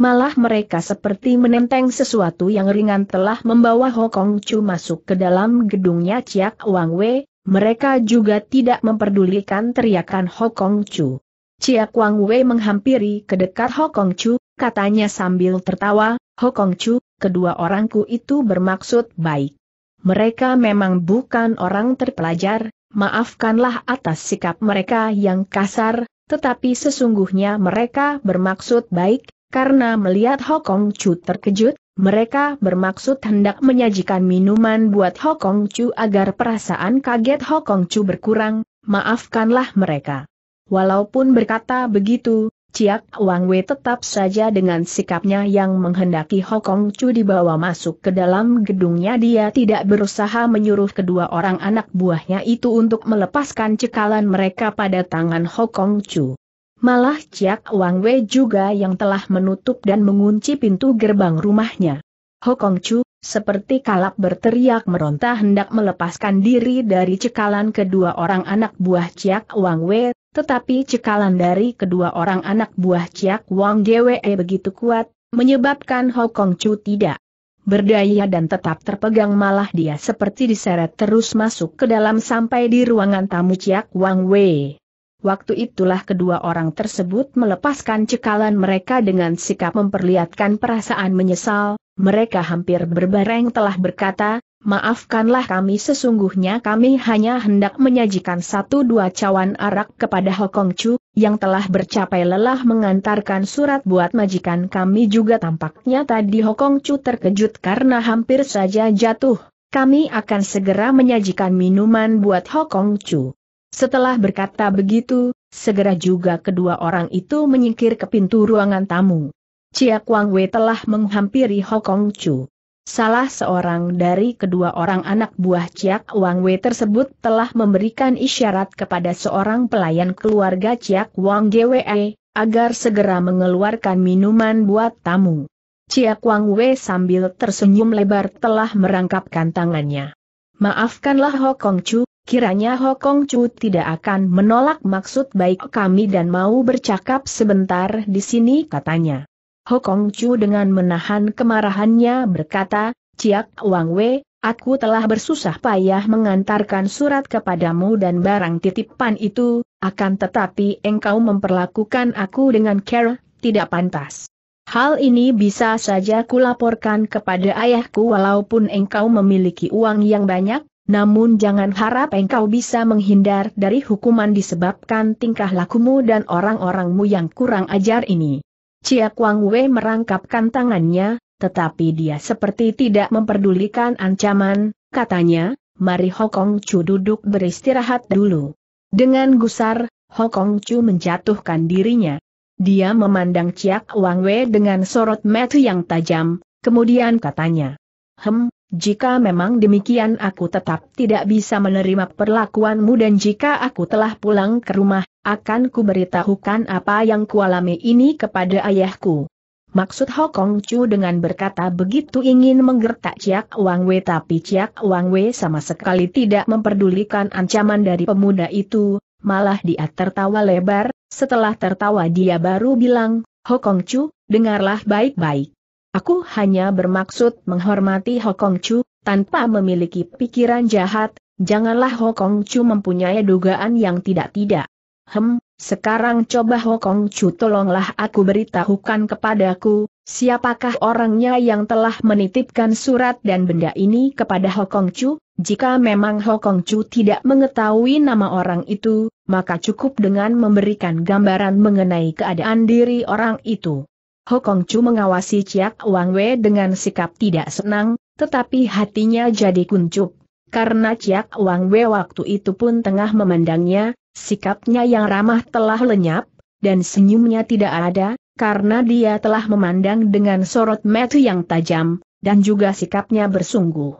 Malah mereka seperti menenteng sesuatu yang ringan telah membawa Hokong Chu masuk ke dalam gedungnya Ciak Wang Wei, mereka juga tidak memperdulikan teriakan Hokong Chu. Ciak Wang Wei menghampiri ke dekat Hokong Chu, katanya sambil tertawa, Hokong Chu, kedua orangku itu bermaksud baik. Mereka memang bukan orang terpelajar, maafkanlah atas sikap mereka yang kasar, tetapi sesungguhnya mereka bermaksud baik, karena melihat Hokong Chu terkejut, mereka bermaksud hendak menyajikan minuman buat Hokong Chu agar perasaan kaget Hokong Chu berkurang, maafkanlah mereka. Walaupun berkata begitu, Ciak Wang Wei tetap saja dengan sikapnya yang menghendaki Hokong Chu dibawa masuk ke dalam gedungnya dia tidak berusaha menyuruh kedua orang anak buahnya itu untuk melepaskan cekalan mereka pada tangan Hokong Chu. Malah Ciak Wang Wei juga yang telah menutup dan mengunci pintu gerbang rumahnya. Hokong Chu, seperti kalap berteriak meronta hendak melepaskan diri dari cekalan kedua orang anak buah Ciak Wang Wei, tetapi cekalan dari kedua orang anak buah Ciak Wang Gwe begitu kuat, menyebabkan Hokong Chu tidak berdaya dan tetap terpegang malah dia seperti diseret terus masuk ke dalam sampai di ruangan tamu Ciak Wang Wei. Waktu itulah kedua orang tersebut melepaskan cekalan mereka dengan sikap memperlihatkan perasaan menyesal, mereka hampir berbareng telah berkata, Maafkanlah kami sesungguhnya kami hanya hendak menyajikan satu dua cawan arak kepada Hokong Chu, yang telah bercapai lelah mengantarkan surat buat majikan kami juga tampaknya tadi Hokong Chu terkejut karena hampir saja jatuh. Kami akan segera menyajikan minuman buat Hokong Chu. Setelah berkata begitu, segera juga kedua orang itu menyingkir ke pintu ruangan tamu. Chia Kwang Wei telah menghampiri Hokong Chu. Salah seorang dari kedua orang anak buah Ciak Wang Wei tersebut telah memberikan isyarat kepada seorang pelayan keluarga Ciak Wang Gwe agar segera mengeluarkan minuman buat tamu. Ciak Wang Wei sambil tersenyum lebar telah merangkapkan tangannya. Maafkanlah Hokong Chu, kiranya Hokong Chu tidak akan menolak maksud baik kami dan mau bercakap sebentar di sini katanya. Hokong Chu dengan menahan kemarahannya berkata, Ciak Wang Wei, aku telah bersusah payah mengantarkan surat kepadamu dan barang titipan itu, akan tetapi engkau memperlakukan aku dengan care, tidak pantas. Hal ini bisa saja kulaporkan kepada ayahku walaupun engkau memiliki uang yang banyak, Namun jangan harap engkau bisa menghindar dari hukuman disebabkan tingkah lakumu dan orang-orangmu yang kurang ajar ini. Cia Kuang Wei merangkapkan tangannya, tetapi dia seperti tidak memperdulikan ancaman, katanya, mari Hokong Chu duduk beristirahat dulu. Dengan gusar, Hokong Chu menjatuhkan dirinya. Dia memandang Ciak Wang Wei dengan sorot mata yang tajam, kemudian katanya. Hem, jika memang demikian aku tetap tidak bisa menerima perlakuanmu dan jika aku telah pulang ke rumah, akan kuberitahukan apa yang kualami ini kepada ayahku. Maksud Hokong Chu dengan berkata begitu ingin menggertak Ciak Wang Wei tapi Ciak Wang Wei sama sekali tidak memperdulikan ancaman dari pemuda itu, malah dia tertawa lebar, setelah tertawa dia baru bilang, Hokong Chu, dengarlah baik-baik. Aku hanya bermaksud menghormati Hokong Chu, tanpa memiliki pikiran jahat, janganlah Hokong Chu mempunyai dugaan yang tidak-tidak. Hem, sekarang coba Hokong Chu tolonglah aku beritahukan kepadaku, siapakah orangnya yang telah menitipkan surat dan benda ini kepada Hokong Chu, jika memang Hokong Chu tidak mengetahui nama orang itu, maka cukup dengan memberikan gambaran mengenai keadaan diri orang itu. Hokong Chu mengawasi Chiak Wang Wei dengan sikap tidak senang, tetapi hatinya jadi kuncup. Karena Chiak Wang Wei waktu itu pun tengah memandangnya, sikapnya yang ramah telah lenyap, dan senyumnya tidak ada, karena dia telah memandang dengan sorot mata yang tajam, dan juga sikapnya bersungguh.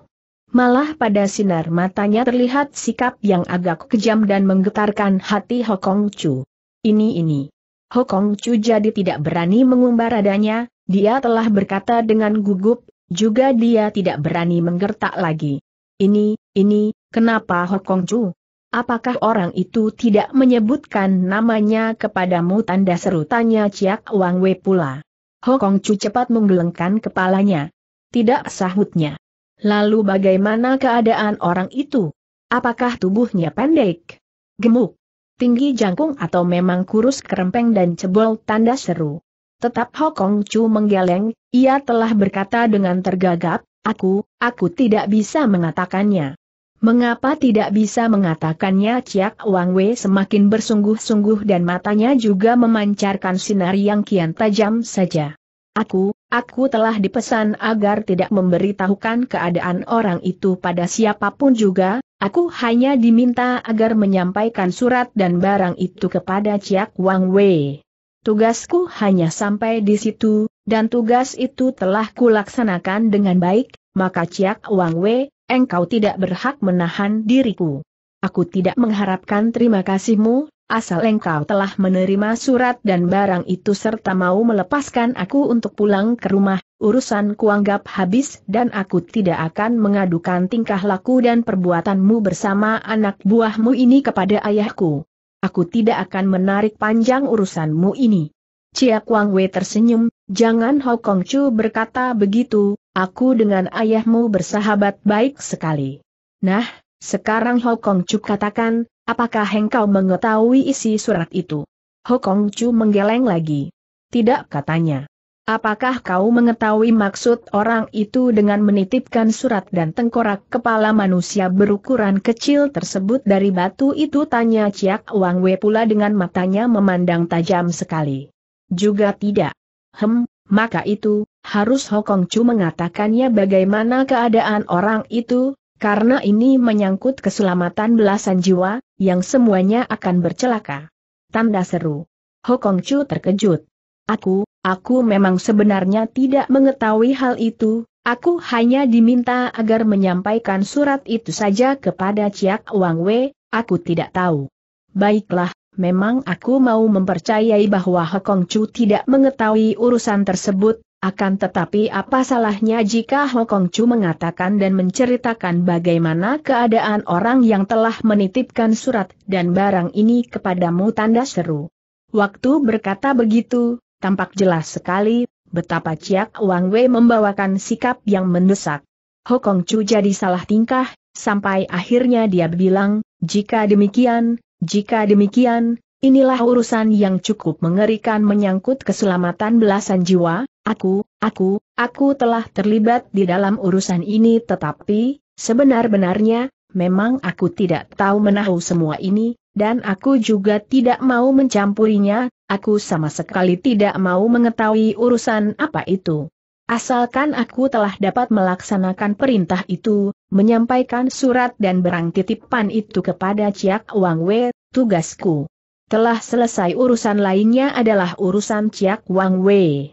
Malah pada sinar matanya terlihat sikap yang agak kejam dan menggetarkan hati Hokong Chu. Ini ini. Hokong Chu jadi tidak berani mengumbar adanya, dia telah berkata dengan gugup, juga dia tidak berani menggertak lagi. Ini, ini, kenapa Hokong Chu? Apakah orang itu tidak menyebutkan namanya kepadamu tanda seru tanya Ciak Wang Wei pula. Hokong Chu cepat menggelengkan kepalanya. Tidak sahutnya. Lalu bagaimana keadaan orang itu? Apakah tubuhnya pendek, gemuk, tinggi jangkung atau memang kurus kerempeng dan cebol tanda seru? Tetap Hokong Chu menggeleng, ia telah berkata dengan tergagap, aku, aku tidak bisa mengatakannya. Mengapa tidak bisa mengatakannya Ciak Wang Wei semakin bersungguh-sungguh dan matanya juga memancarkan sinar yang kian tajam saja. Aku, aku telah dipesan agar tidak memberitahukan keadaan orang itu pada siapa pun juga, aku hanya diminta agar menyampaikan surat dan barang itu kepada Ciak Wang Wei. Tugasku hanya sampai di situ, dan tugas itu telah kulaksanakan dengan baik, maka Ciak Wang Wei, engkau tidak berhak menahan diriku. Aku tidak mengharapkan terima kasihmu, asal engkau telah menerima surat dan barang itu serta mau melepaskan aku untuk pulang ke rumah, urusan kuanggap habis dan aku tidak akan mengadukan tingkah laku dan perbuatanmu bersama anak buahmu ini kepada ayahku. Aku tidak akan menarik panjang urusanmu ini. Chia Kuang Wei tersenyum, jangan Hokong Chu berkata begitu, aku dengan ayahmu bersahabat baik sekali. Nah, sekarang Hokong Chu katakan, Apakah engkau mengetahui isi surat itu? Hokong Chu menggeleng lagi. Tidak katanya. Apakah kau mengetahui maksud orang itu dengan menitipkan surat dan tengkorak kepala manusia berukuran kecil tersebut dari batu itu tanya Ciak Wang Wei pula dengan matanya memandang tajam sekali. Juga tidak. Hem, maka itu, harus Hokong Chu mengatakannya bagaimana keadaan orang itu, karena ini menyangkut keselamatan belasan jiwa, yang semuanya akan bercelaka. Tanda seru. Hokong Chu terkejut. Aku, aku memang sebenarnya tidak mengetahui hal itu, aku hanya diminta agar menyampaikan surat itu saja kepada Chiak Wang Wei, aku tidak tahu. Baiklah, memang aku mau mempercayai bahwa Hokong Chu tidak mengetahui urusan tersebut, akan tetapi apa salahnya jika Hokong Chu mengatakan dan menceritakan bagaimana keadaan orang yang telah menitipkan surat dan barang ini kepadamu tanda seru. Waktu berkata begitu, tampak jelas sekali, betapa Ciak Wang Wei membawakan sikap yang mendesak. Hokong Chu jadi salah tingkah, sampai akhirnya dia bilang, jika demikian, jika demikian, inilah urusan yang cukup mengerikan menyangkut keselamatan belasan jiwa, Aku, aku, aku telah terlibat di dalam urusan ini tetapi, sebenar-benarnya, memang aku tidak tahu menahu semua ini, dan aku juga tidak mau mencampurinya, aku sama sekali tidak mau mengetahui urusan apa itu. Asalkan aku telah dapat melaksanakan perintah itu, menyampaikan surat dan berang titipan itu kepada Ciak Wang Wei, tugasku. Telah selesai urusan lainnya adalah urusan Ciak Wang Wei.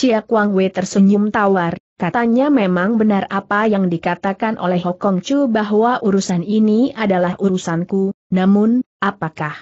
Ciak Wang Wei tersenyum tawar, katanya memang benar apa yang dikatakan oleh Hokong Chu bahwa urusan ini adalah urusanku, namun, apakah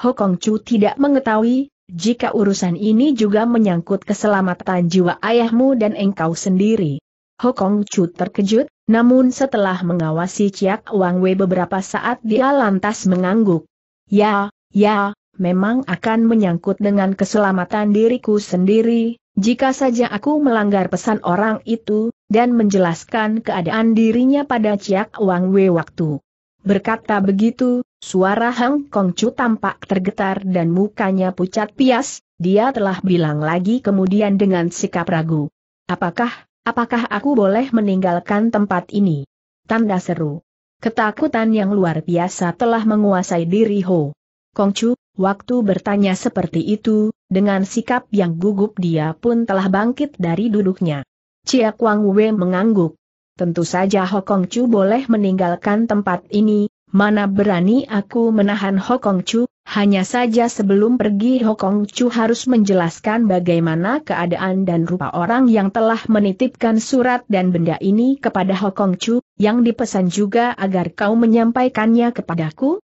Hokong Chu tidak mengetahui, jika urusan ini juga menyangkut keselamatan jiwa ayahmu dan engkau sendiri. Hokong Chu terkejut, namun setelah mengawasi Ciak Wang Wei beberapa saat dia lantas mengangguk. Ya, ya, memang akan menyangkut dengan keselamatan diriku sendiri, jika saja aku melanggar pesan orang itu, dan menjelaskan keadaan dirinya pada Ciak Wang Wei waktu. Berkata begitu, suara Hang Kong Chu tampak tergetar dan mukanya pucat pias, dia telah bilang lagi kemudian dengan sikap ragu. Apakah, apakah aku boleh meninggalkan tempat ini? Tanda seru. Ketakutan yang luar biasa telah menguasai diri Ho. Kong Chu, waktu bertanya seperti itu, dengan sikap yang gugup dia pun telah bangkit dari duduknya. Chia Kwang Wei mengangguk. Tentu saja Hokong Chu boleh meninggalkan tempat ini, mana berani aku menahan Hokong Chu, hanya saja sebelum pergi Hokong Chu harus menjelaskan bagaimana keadaan dan rupa orang yang telah menitipkan surat dan benda ini kepada Hokong Chu, yang dipesan juga agar kau menyampaikannya kepadaku,